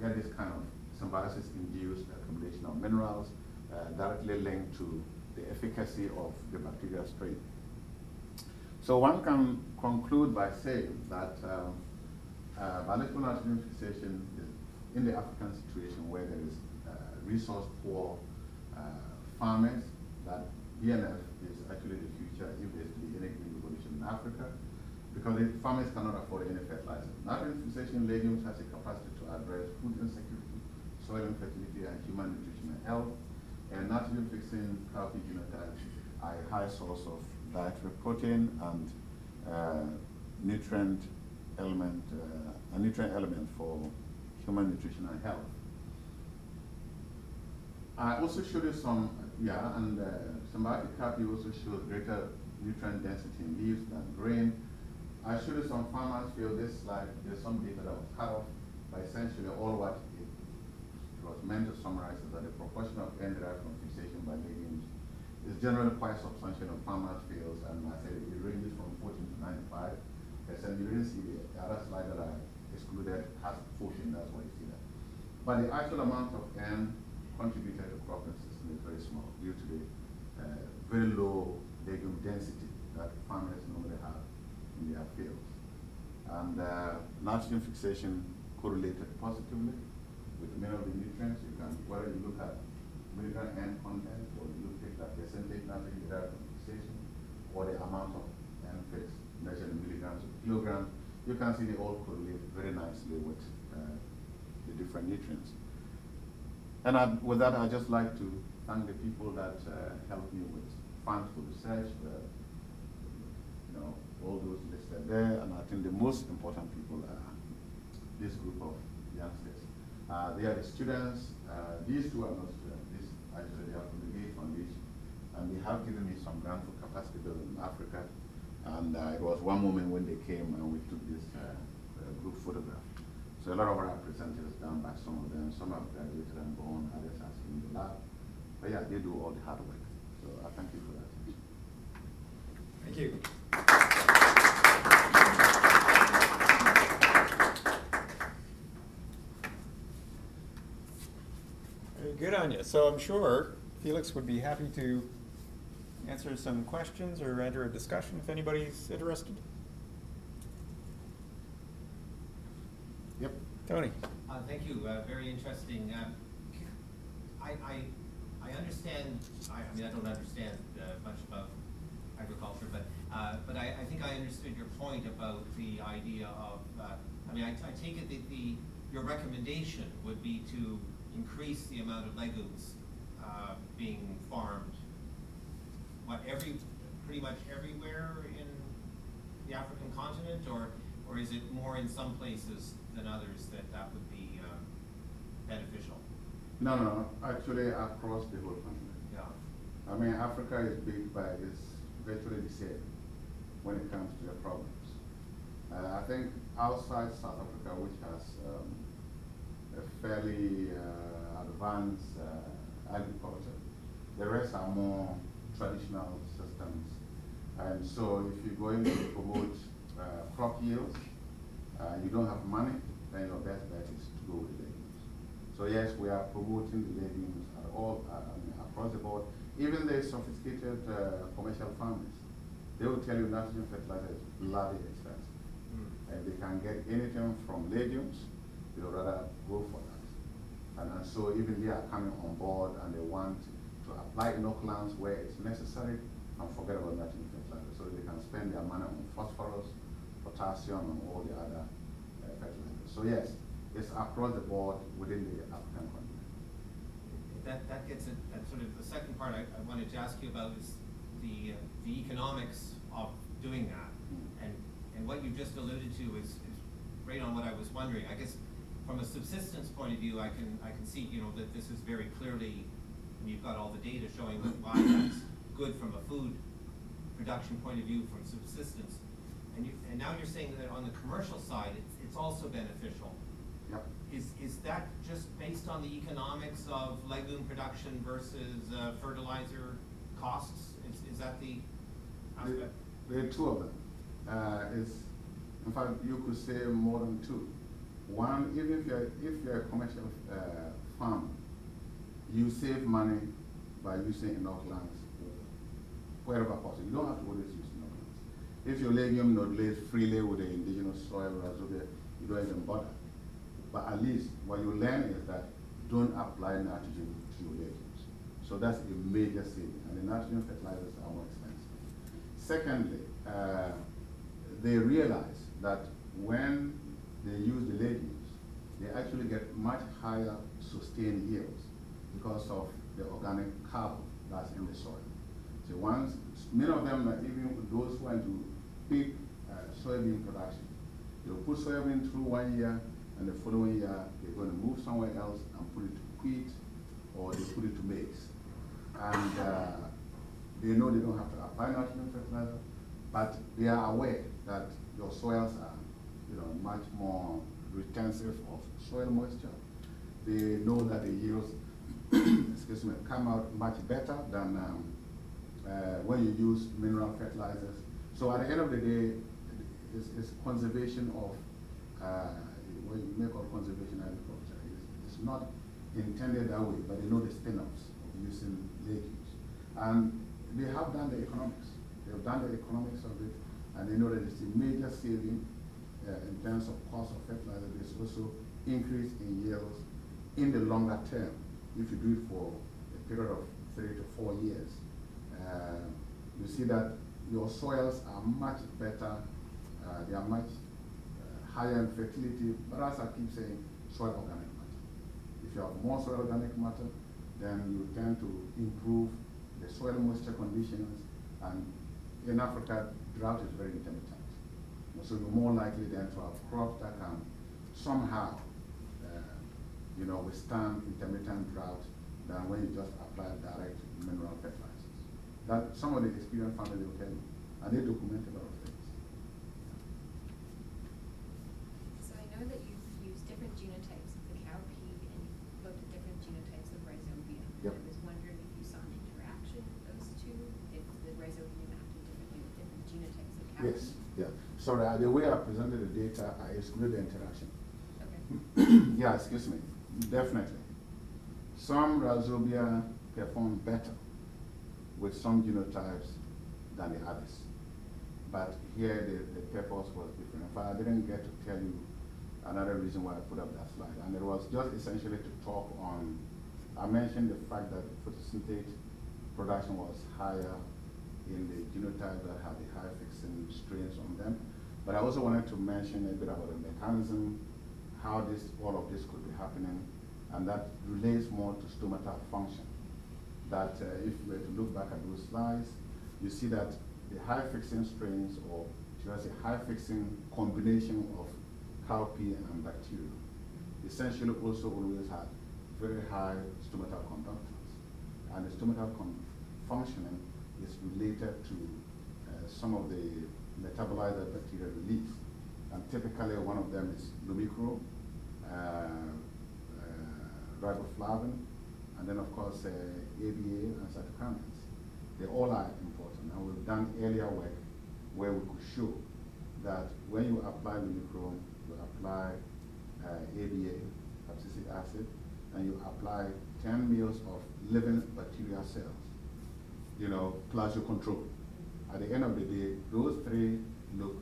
get this kind of symbiosis-induced accumulation of minerals uh, directly linked to the efficacy of the bacterial strain. So one can conclude by saying that um, uh, biological nitrogen fixation in the African situation where there is uh, resource poor uh, farmers, that BNF is actually the future if there's to be any green revolution in Africa because the farmers cannot afford any fertilizer. Nitrogen fixation legumes has a capacity to address food insecurity, soil infertility, and human nutrition and health. And nitrogen fixing cowpea genotypes are a high source of dietary protein and uh, nutrient element, uh, a nutrient element for human nutrition and health. I also showed you some, yeah, and uh, symbiotic cowpea also shows greater nutrient density in leaves than grain. I showed you some farmers feel this slide, there's some data that was cut off, but essentially all what it, was meant to summarize is that the proportion of N derived from fixation by legumes is generally quite substantial in farmers' fields, and I said it ranges from 14 to 95 percent. You didn't see the other slide that I excluded has 14, that's why you see that. But the actual amount of N contributed to crop system is very small due to the uh, very low legume density that farmers normally have in their fields. And uh, nitrogen fixation correlated positively with mineral nutrients. You can, whether you look at milligram N content or you look at the percentage nitrogen derived from fixation or the amount of N fix measured in milligrams or kilograms, you can see they all correlate very nicely with uh, the different nutrients. And I, with that, I'd just like to thank the people that uh, helped me with funds for research, uh, you know, all those listed there. And I think the most important people are this group of youngsters. Uh, they are the students. Uh, these two are not students. These actually they are from the Gates Foundation. And they have given me some grant for capacity building in Africa. And uh, it was one moment when they came and we took this uh, group photograph. So a lot of our representatives done by some of them. Some have graduated and gone, others are in the lab. But yeah, they do all the hard work. So I thank you for that. Thank you. Good on you. So I'm sure Felix would be happy to answer some questions or enter a discussion if anybody's interested. Yep. Tony. Uh, thank you. Uh, very interesting. Uh, I, I, I understand. I, I mean, I don't understand uh, much about agriculture, but uh, but I, I think I understood your point about the idea of. Uh, I mean, I, I take it that the your recommendation would be to increase the amount of legumes being farmed. What every pretty much everywhere in the African continent, or or is it more in some places than others that that would be um, beneficial? No, no, actually across the whole continent. Yeah. I mean, Africa is big, but it's virtually the same when it comes to the problems. Uh, I think outside South Africa, which has um, a fairly uh, advanced uh, agriculture, the rest are more traditional systems. And so if you're going to promote uh, crop yields, uh, you don't have money, then your best bet is to go with legumes. So yes, we are promoting the legumes at all, uh, I mean, across the board. Even the sophisticated uh, commercial farmers, they will tell you nitrogen fertilizer is bloody expensive. Mm. And they can get anything from legumes, they would rather go for that. And, and so even they are coming on board and they want apply inoculants where it's necessary and forget about nitrogen fertilizer. So they can spend their money on phosphorus, potassium, and all the other uh, fertilizers. So yes, It's across the board within the African continent. That, that gets it, that sort of, the second part I, I wanted to ask you about is the, uh, the economics of doing that. Mm. And, and what you just alluded to is, is right on what I was wondering. I guess from a subsistence point of view, I can, I can see, you know, that this is very clearly, and you've got all the data showing that why that's good from a food production point of view, from subsistence. And you, and now you're saying that on the commercial side, it's, it's also beneficial. Yep. Is, is that just based on the economics of legume production versus uh, fertilizer costs? Is, is that the aspect? there are two of them. Uh, it's, in fact, you could say more than two. One, even if you're, if you're a commercial uh, farmer, you save money by using inoculants wherever possible. You don't have to always use inoculants. If your legume nodulates freely with the indigenous soil, rhizobia, you don't even bother. But at least what you learn is that don't apply nitrogen to your legumes. So that's a major saving, and the nitrogen fertilizers are more expensive. Secondly, uh, they realize that when they use the legumes, they actually get much higher sustained yields because of the organic carbon that's in the soil. So once, many of them, even those who are into big uh, soybean production, they'll put soybean through one year, and the following year, they're gonna move somewhere else and put it to wheat, or they put it to maize. And uh, they know they don't have to apply nitrogen fertilizer, but they are aware that your soils are, you know, much more retentive of soil moisture. They know that the yields, [CLEARS THROAT] excuse me, come out much better than um, uh, when you use mineral fertilizers. So at the end of the day, it's, it's conservation of, uh, what you make of conservation agriculture. It's, it's not intended that way, but they know the spin-offs of using legumes. And they have done the economics. They've done the economics of it, and they know that it's a major saving uh, in terms of cost of fertilizer. There's also increase in yields in the longer term if you do it for a period of three to four years. Uh, you see that your soils are much better, uh, they are much uh, higher in fertility, but as I keep saying, soil organic matter. If you have more soil organic matter, then you tend to improve the soil moisture conditions, and in Africa, drought is very intermittent. So you're more likely then to have crops that can somehow, you know, withstand intermittent drought than when you just apply direct mineral fertilizers. That some of the experienced farmers will tell you, and they document a lot of things. So I know that you've used different genotypes of the cowpea and you've looked at different genotypes of rhizobia. Yep. I was wondering if you saw an interaction of those two, if the rhizobia acted differently with different genotypes of cowpea? Yes, yeah. Sorry, uh, the way I presented the data, I excluded the interaction. Okay. [CLEARS THROAT] yeah, excuse me, definitely. Some rhizobia perform better with some genotypes than the others. But here the, the purpose was different. In fact, I didn't get to tell you another reason why I put up that slide. And it was just essentially to talk on, I mentioned the fact that photosynthate production was higher in the genotypes that had the high fixing strains on them. But I also wanted to mention a bit about the mechanism, how this, all of this could be happening, and that relates more to stomatal function. That uh, if you were to look back at those slides, you see that the high fixing strains, or should I say high fixing combination of cowpea and bacteria, essentially also always had very high stomatal conductance. And the stomatal functioning is related to uh, some of the metabolites that bacteria release. And typically one of them is lumichrome, riboflavin, and then of course uh, ABA and cytokinins. They all are important. And we've done earlier work where we could show that when you apply lumichrome, you apply uh, ABA, abscisic acid, and you apply 10 mils of living bacterial cells, you know, plus your control. At the end of the day, those three look,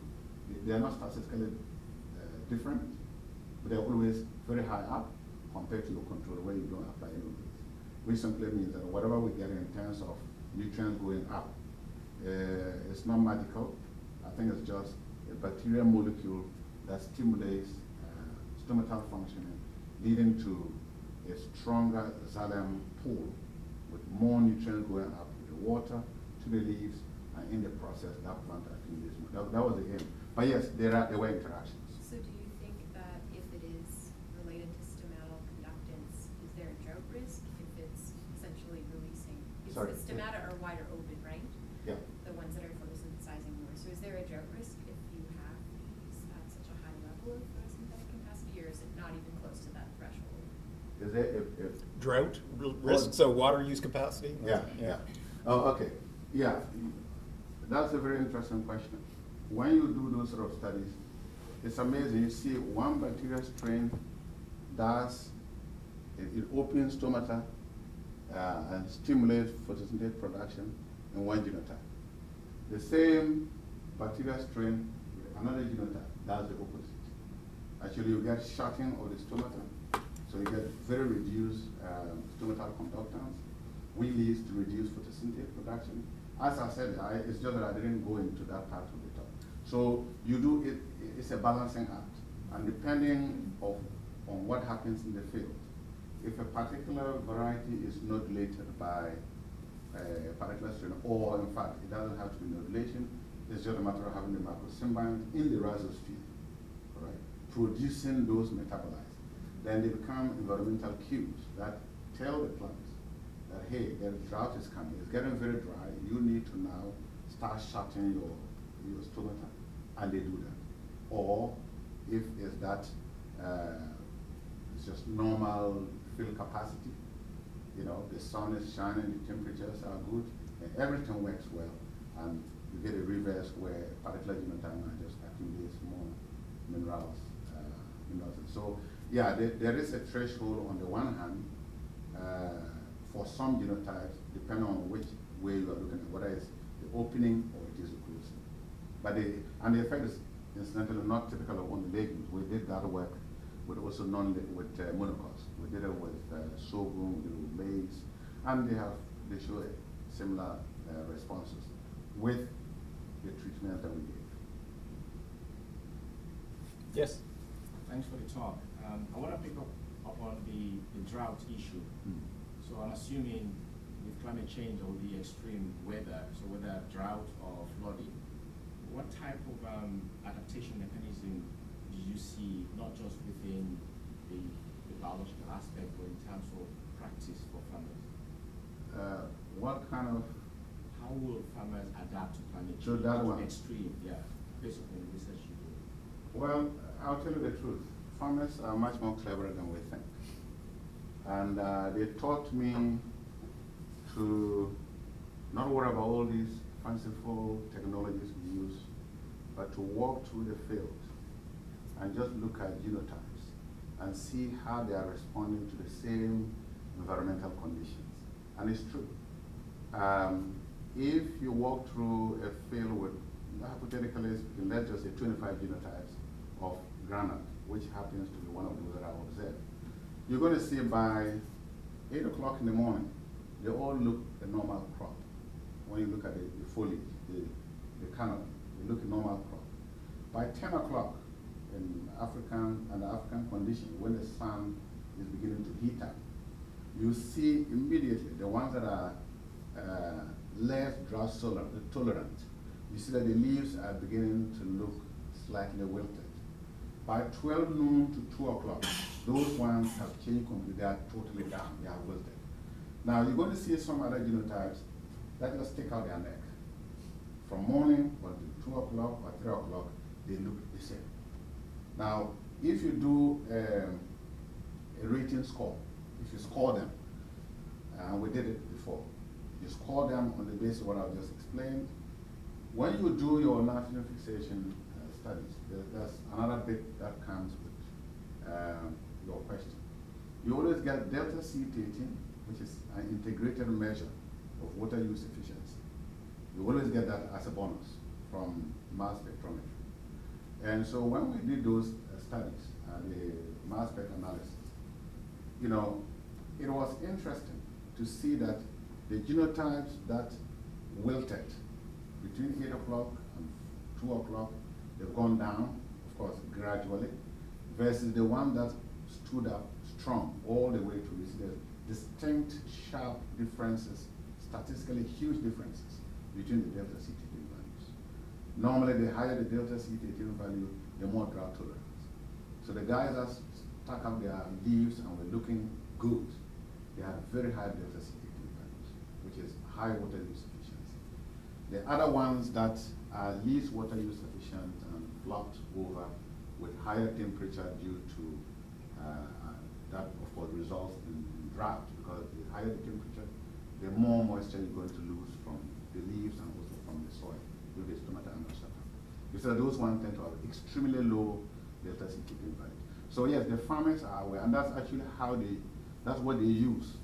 they- they are not statistically uh, different, they're always very high up compared to your control where you don't apply any of this. Which simply means that whatever we get in terms of nutrients going up, uh, it's not magical. I think it's just a bacterial molecule that stimulates uh, stomatal functioning, leading to a stronger xylem pool with more nutrients going up to the water, to the leaves, and in the process, that plant accumulates. That, that was the aim. But yes, there are there were interactions. So do you think that if it is related to stomatal conductance, is there a drought risk if it's essentially releasing? It's Sorry. the stomata are wider open, right? Yeah. The ones that are photosynthesizing more. So is there a drought risk if you have these at such a high level of photosynthetic capacity, or is it not even close to that threshold? Is it if, if Drought r- risk, so water use capacity? Yeah, yeah. Oh, okay. Yeah, that's a very interesting question. When you do those sort of studies, it's amazing. You see one bacteria strain does, it, opens stomata uh, and stimulates photosynthetic production in one genotype. The same bacteria strain with another genotype does the opposite. Actually, you get shutting of the stomata, so you get very reduced um, stomatal conductance, which leads to reduced photosynthetic production. As I said, I, it's just that I didn't go into that part of the talk. So you do it, it's a balancing act, and depending of, on what happens in the field, if a particular variety is nodulated by a particular strain, or in fact, it doesn't have to be nodulation, it's just a matter of having the microsymbiont in the rhizosphere, right, producing those metabolites. Then they become environmental cues that tell the plants that, hey, the drought is coming, it's getting very dry, you need to now start shutting your, your stomata, and they do that. Or if it's that, uh, it's just normal field capacity, you know, the sun is shining, the temperatures are good, and everything works well, and you get a reverse where particular might just accumulates more minerals, uh, minerals. So, yeah, there, there is a threshold on the one hand uh, for some genotypes, depending on which way you are looking at, whether it's the opening or it is the closing. But the, and the effect is incidentally not typical of only legumes. We did that work with also non with uh, monocots. We did it with uh, sorghum, we did it with maize, and they have they show similar uh, responses with the treatment that we gave. Yes. Thanks for the talk. Um, I want to pick up upon the, the drought issue. Mm. So I'm assuming with climate change or the extreme weather, so whether drought or flooding. What type of um, adaptation mechanism do you see, not just within the, the biological aspect, but in terms of practice for farmers? Uh, what kind of How will farmers adapt to climate change? So that one. Extreme, yeah, based upon the research you do. Well, I'll tell you the truth. Farmers are much more clever than we think. And uh, they taught me to not worry about all these fanciful technologies we use, but to walk through the field and just look at genotypes and see how they are responding to the same environmental conditions. And it's true. Um, if you walk through a field with, hypothetically speaking, let's just say 25 genotypes of groundnut, which happens to be one of those that I observed, you're going to see by 8 o'clock in the morning, they all look a normal crop. When you look at the, the foliage, the, the canopy, they look a normal crop. By 10 o'clock, in African and African condition, when the sun is beginning to heat up, you see immediately the ones that are uh, less drought toler- tolerant, you see that the leaves are beginning to look slightly wilted. By 12 noon to 2 o'clock, those ones have changed completely, they are totally down, they are wilted. Now, you're going to see some other genotypes that just stick out their neck. From morning until 2 o'clock or 3 o'clock, they look the same. Now, if you do um, a rating score, if you score them, and we did it before, you score them on the basis of what I've just explained. When you do your nitrogen fixation uh, studies, there's another bit that comes with um, your question. You always get delta C13, which is an integrated measure of water use efficiency. You always get that as a bonus from mass spectrometry. And so when we did those uh, studies, uh, the mass spec analysis, you know, it was interesting to see that the genotypes that wilted between 8 o'clock and 2 o'clock, they've gone down, of course, gradually, versus the one that stood up strong all the way to this. There's distinct, sharp differences, statistically huge differences between the delta values. Normally, the higher the delta C13 value, the more drought tolerance. So the guys that stuck up their leaves and were looking good, they had very high delta C13 values, which is high water use efficiency. The other ones that are least water use efficient and flopped over with higher temperature due to uh, that, of course, results in drought because the higher the temperature, the more moisture you're going to lose from the leaves and also from the soil if it's tomato So those ones tend to have extremely low delta C13 value. So yes, the farmers are aware, and that's actually how they, that's what they use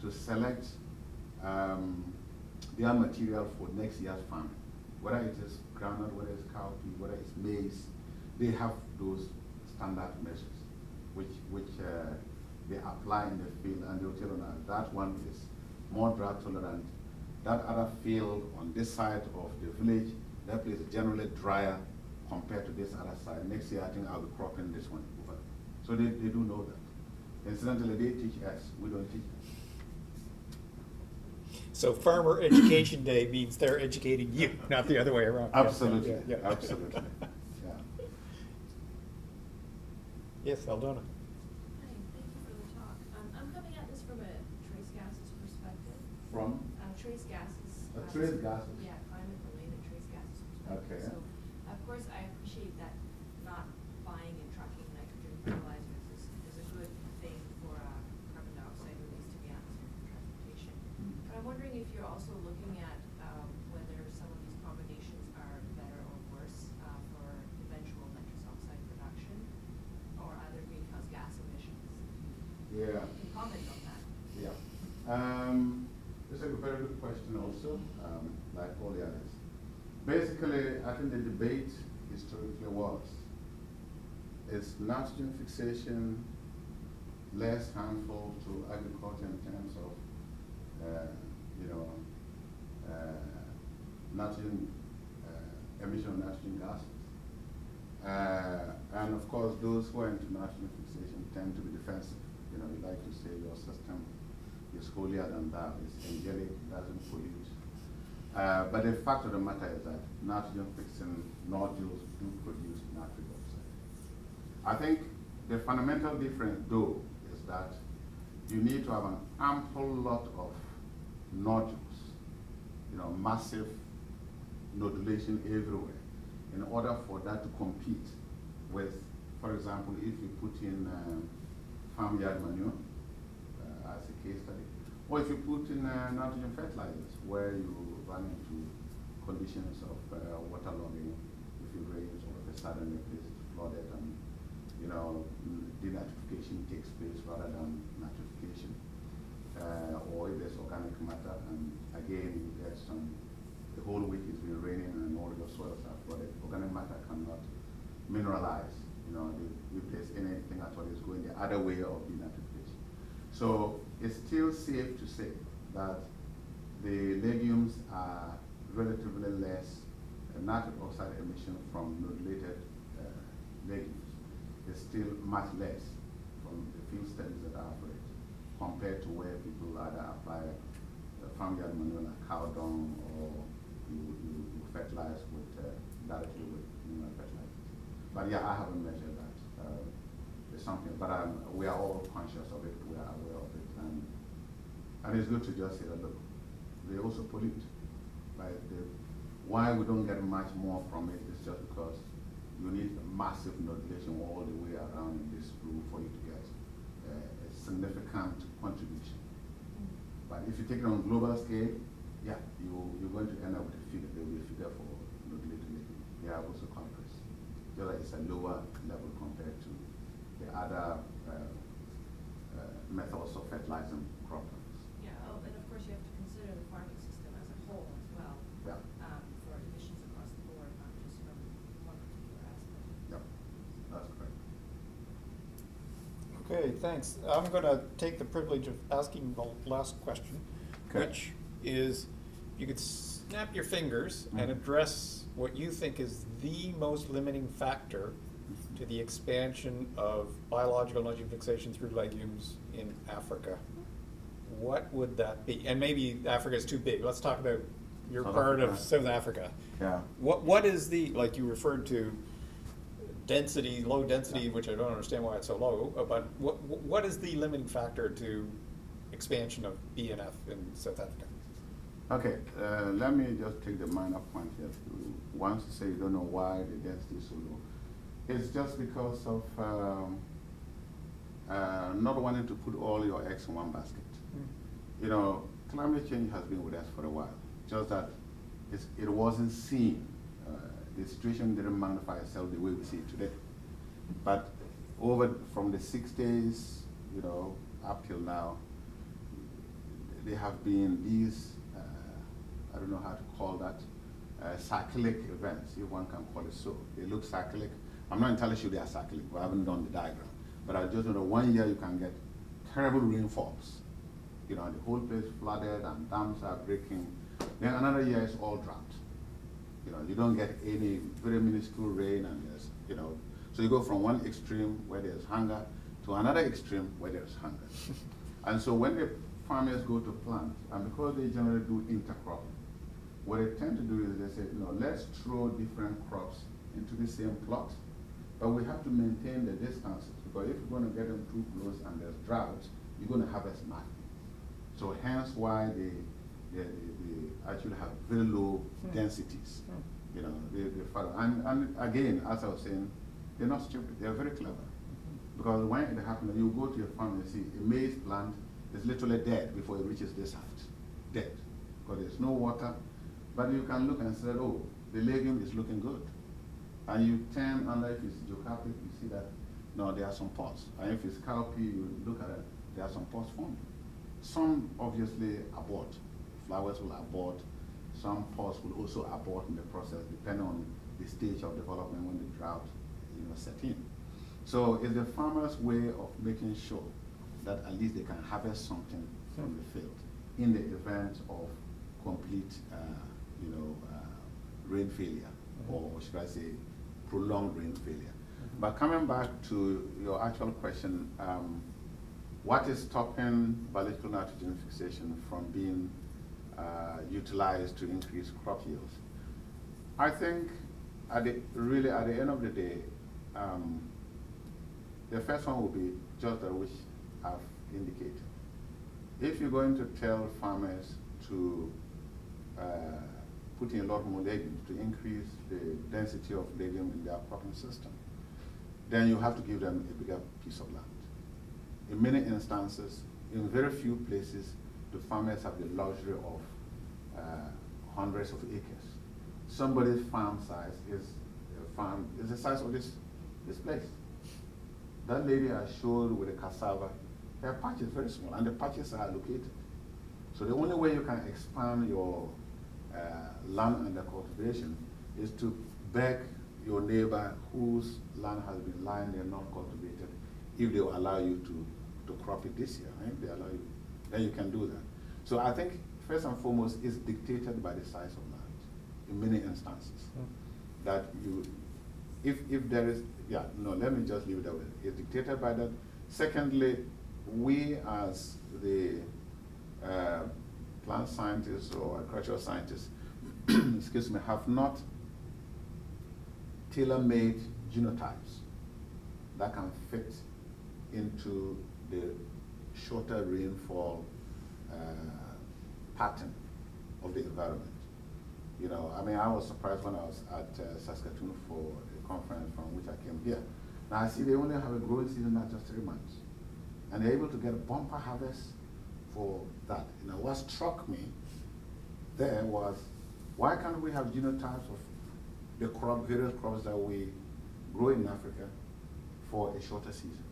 to select um, their material for next year's farming. Whether it is groundnut, whether it's cowpea, whether it's maize, they have those standard measures, which, which uh, they apply in the field, and they'll tell that that one is more drought tolerant. That other field on this side of the village, that place is generally drier compared to this other side. Next year, I think I'll be cropping this one over. So they, they do know that. Incidentally, they teach us, we don't teach them. So Farmer Education Day means they're educating you, not the other way around. [LAUGHS] Yeah, yeah, Absolutely, yeah, yeah. absolutely, yeah. Yes, Aldona. Hi, thank you for the talk. Um, I'm coming at this from a trace gases perspective. From? Uh, trace gases. A uh, trace gases? Yeah, climate related trace gases perspective. Okay. So, of course, I appreciate that not buying and trucking nitrogen fertilizers is, is a good thing for, uh, carbon dioxide release to the atmosphere from transportation. Mm. But I'm wondering if you're also looking at, um, whether some of these combinations are better or worse, uh, for eventual nitrous oxide production or other greenhouse gas emissions. Yeah. You Can comment on that? Yeah. Um, this is a very good question also, um, like all the others. Basically, I think the debate historically was, nitrogen fixation less harmful to agriculture in terms of, uh, you know, uh, nitrogen, uh, emission of nitrogen gases? Uh, and of course, those who are into nitrogen fixation tend to be defensive. You know, you like to say your system is holier than thou, it's angelic, it doesn't pollute. Uh, but the fact of the matter is that nitrogen fixing nodules do produce oxide. I think the fundamental difference, though, is that you need to have an ample lot of nodules, you know, massive nodulation everywhere in order for that to compete with, for example, if you put in uh, farmyard manure uh, as a case study, or if you put in uh, nitrogen fertilizers where you run into conditions of uh, waterlogging if it rains or if a sudden place is flooded you know denitrification takes place rather than nitrification, uh, or if there's organic matter and again get some the whole week it's been raining and all your soils are flooded. Organic matter cannot mineralize. You know, the, if there's anything at all, it's going the other way of denitrification. So it's still safe to say that the legumes are relatively less uh, nitric oxide emission from nodulated uh, legumes. It's still much less from the field studies that for it compared to where people either apply uh, farmyard manure like cow dung or you, you, you fertilize with uh, directly with mineral fertilizers. But yeah, I haven't measured that. Uh, it's something, but um, we are all conscious of it. We are aware of it, and and it's good to just say that look, they also pollute. Right? The, why we don't get much more from it is just because you need a massive nodulation all the way around in this room for you to get uh, a significant contribution. But if you take it on a global scale, yeah, you, you're going to end up with a figure, there will be a figure for legume. They are also concrete. Just like it's a lower level compared to the other uh, uh, methods of fertilizing croplands. Yeah, oh, and of course you have to consider the farming system as a whole as well. Yeah. Um, for emissions across the board, not just from one particular aspect. Yep, that's correct. Okay, thanks. I'm going to take the privilege of asking the last question, Okay. which is, you could snap your fingers and Mhm. address what you think is the most limiting factor to the expansion of biological nitrogen fixation through legumes in Africa, what would that be? And maybe Africa is too big. Let's talk about your South part of Africa. South Africa. Yeah. What what is the like you referred to density, low density, which I don't understand why it's so low. uh, But what what is the limiting factor to expansion of BNF in South Africa? Okay, uh, let me just take the minor point here. Once you say you don't know why the density is so low, it's just because of um, uh, not wanting to put all your eggs in one basket. You know, climate change has been with us for a while, just that it's, it wasn't seen. The situation didn't magnify itself the way we see it today. But over from the 60s, you know, up till now, there have been these, uh, I don't know how to call that, uh, cyclic events, if one can call it so. They look cyclic. I'm not entirely sure they are cyclic, I haven't done the diagram. But I just know one year you can get terrible rainfalls. You know, the whole place flooded and dams are breaking. Then another year is all drought. You know, you don't get any very minuscule rain and there's, you know, so you go from one extreme where there's hunger to another extreme where there's hunger. [LAUGHS] and so when the farmers go to plant, and because they generally do intercropping, what they tend to do is they say, you know, let's throw different crops into the same plot, but we have to maintain the distances because if you're going to get them too close and there's drought, you're going to harvest nothing. So hence why they, they, they actually have very low Hmm. densities. You know, they, they follow. And, and again, as I was saying, they're not stupid, they're very clever. Because when it happens, you go to your farm and see a maize plant is literally dead before it reaches this height. Dead. Because there's no water. But you can look and say, oh, the legume is looking good. And you turn, unlike if it's geocarpa, you see that, no, there are some pods. And if it's cowpea, you look at it, there are some pods forming. Some obviously abort. Flowers will abort. Some pods will also abort in the process, depending on the stage of development when the drought, you know, set in. So it's the farmer's way of making sure that at least they can harvest something from the field in the event of complete, uh, you know, uh, rain failure, or should I say, prolonged rain failure. But coming back to your actual question, um, what is stopping biological nitrogen fixation from being utilized to increase crop yields? I think at the, really at the end of the day, um, the first one will be just that which I've indicated. If you're going to tell farmers to uh, put in a lot more legumes to increase the density of legume in their cropping system, then you have to give them a bigger piece of land. In many instances, in very few places, the farmers have the luxury of uh, hundreds of acres. Somebody's farm size is a farm is the size of this this place. That lady I showed with the cassava, her patch is very small, and the patches are located. So the only way you can expand your uh, land under cultivation is to beg your neighbor whose land has been lying there not cultivated, if they will allow you to, to crop it this year. If they allow you, then you can do that. So I think first and foremost is dictated by the size of land in many instances. That you, if, if there is, yeah, no, let me just leave it that way. It's dictated by that. Secondly, we as the uh, plant scientists or agricultural scientists, [CLEARS THROAT] excuse me, have not tailor-made genotypes that can fit into the shorter rainfall uh, pattern of the environment. You know, I mean, I was surprised when I was at uh, Saskatoon for a conference from which I came here. Now I see they only have a growing season not just three months, and they're able to get a bumper harvest for that. You know, what struck me there was why can't we have genotypes of the crop, various crops that we grow in Africa for a shorter season?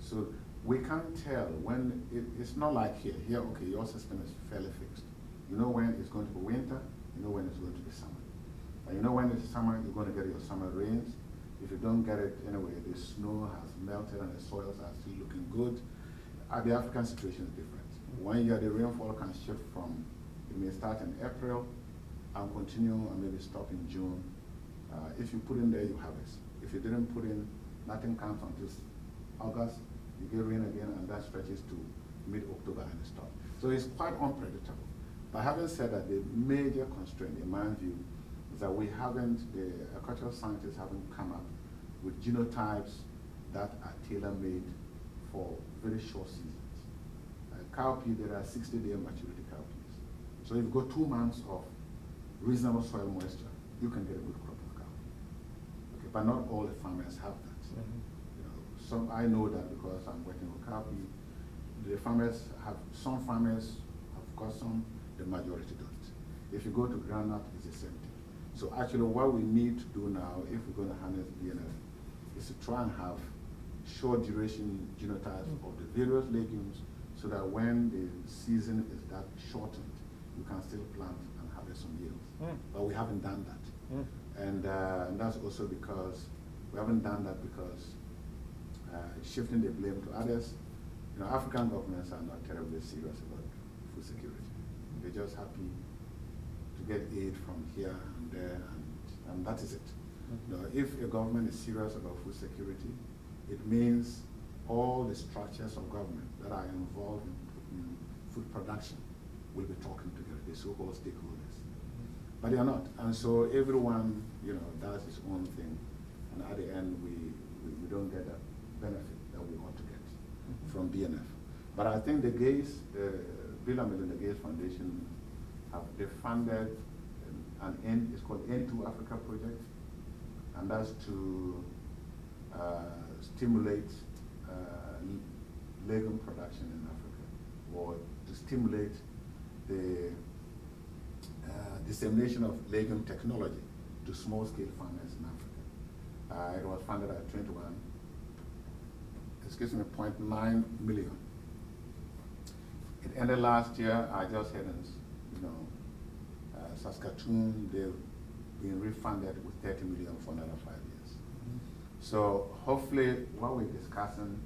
So we can't tell when it, it's not like here. Here, okay, your system is fairly fixed. You know when it's going to be winter. You know when it's going to be summer. And you know when it's summer, you're going to get your summer rains. If you don't get it anyway, the snow has melted and the soils are still looking good. Uh, the African situation is different. One year the rainfall can shift from, it may start in April and continue and maybe stop in June. Uh, if you put in there, you harvest. If you didn't put in, nothing comes until August, you get rain again, and that stretches to mid-October and it stops. So it's quite unpredictable. But having said that, the major constraint, in my view, is that we haven't, the agricultural scientists haven't come up with genotypes that are tailor-made for very short seasons. Uh, cowpea, there are 60-day maturity cowpeas. So if you've got two months of reasonable soil moisture, you can get a good crop of cowpea. Okay, but not all the farmers have that. You know, some I know that because I'm working with cowpea. The farmers have some farmers have got some, the majority don't. If you go to groundnut, it's the same thing. So actually, what we need to do now, if we're going to harness BNF, is to try and have short duration genotypes of the various legumes, so that when the season is that shortened, you can still plant and harvest some yields. Mm. But we haven't done that. Mm. And, uh, and that's also because, we haven't done that because uh, shifting the blame to others. You know, African governments are not terribly serious about food security. They're just happy to get aid from here and there, and, and that is it. You know, if a government is serious about food security, it means all the structures of government that are involved in, in food production will be talking together, the so-called stakeholders. But they are not. And so everyone, you know, does his own thing. And at the end, we, we, we don't get the benefit that we want to get from BNF. But I think the Gates, uh, Bill and Melinda Gates Foundation, have they funded an- an N, it's called N2 Africa project. And that's to uh, stimulate uh, legume production in Africa, or to stimulate the uh, dissemination of legume technology to small-scale farmers in Africa. Uh, it was funded at 21, excuse me, 0.9 million. It ended last year. I just had, you know, uh, Saskatoon, they've been refunded with 30 million for another five years. So hopefully, what we're discussing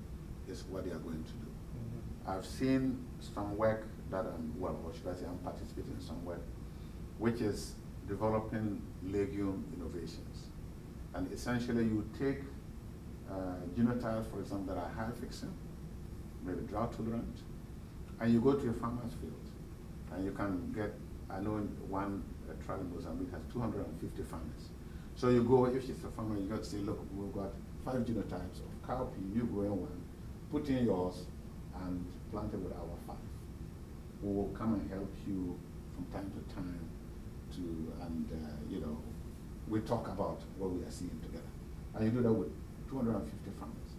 is what they are going to do. I've seen some work that I'm, well, or should I say, I'm participating in some work, which is developing legume innovations. And essentially, you take uh, genotypes, for example, that are high fixing, maybe drought tolerant, and you go to a farmer's field, and you can get, I know one uh, trial in Mozambique has 250 farmers. So you go, if it's a farmer, you got to say, look, we've got five genotypes of cowpea, you grow in one, put in yours, and plant it with our five. We will come and help you from time to time to, and, uh, you know, we talk about what we are seeing together. And you do that with 250 farmers.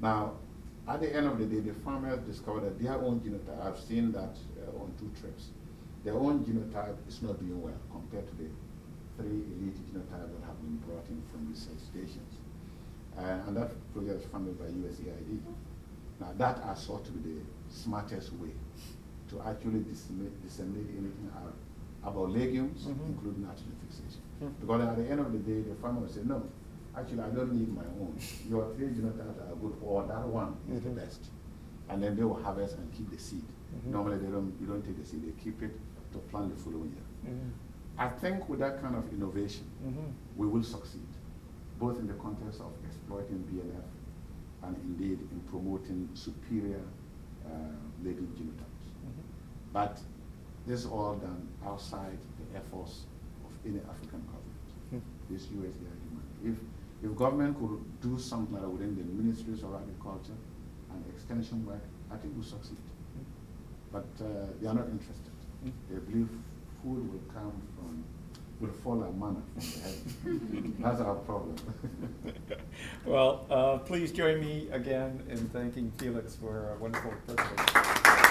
Now, at the end of the day, the farmers discover that their own genotype, I've seen that uh, on two trips, their own genotype is not doing well compared to the three elite genotypes that have been brought in from research stations. Uh, and that project is funded by USAID. Now, that I saw to be the smartest way to actually disseminate, disseminate anything about legumes, Mhm. including nitrogen fixation. Hmm. Because at the end of the day, the farmer will say, no, actually, I don't need my own. Your three genotypes are good, or that one is the Mhm. best. And then they will harvest and keep the seed. Mhm. Normally, they don't, you don't take the seed, they keep it to plant the following year. Mhm. I think with that kind of innovation, Mhm. we will succeed, both in the context of exploiting BNF and indeed in promoting superior uh, legume genotypes. Mhm. But this is all done outside the efforts of any African government. Hmm. This USAID money. If, if government could do something like that within the ministries of agriculture and extension work, I think we'll succeed. But uh, they are not interested. They believe food will come from, will fall like manna from the heaven. [LAUGHS] That's our problem. [LAUGHS] Well, uh, please join me again in thanking Felix for a wonderful presentation.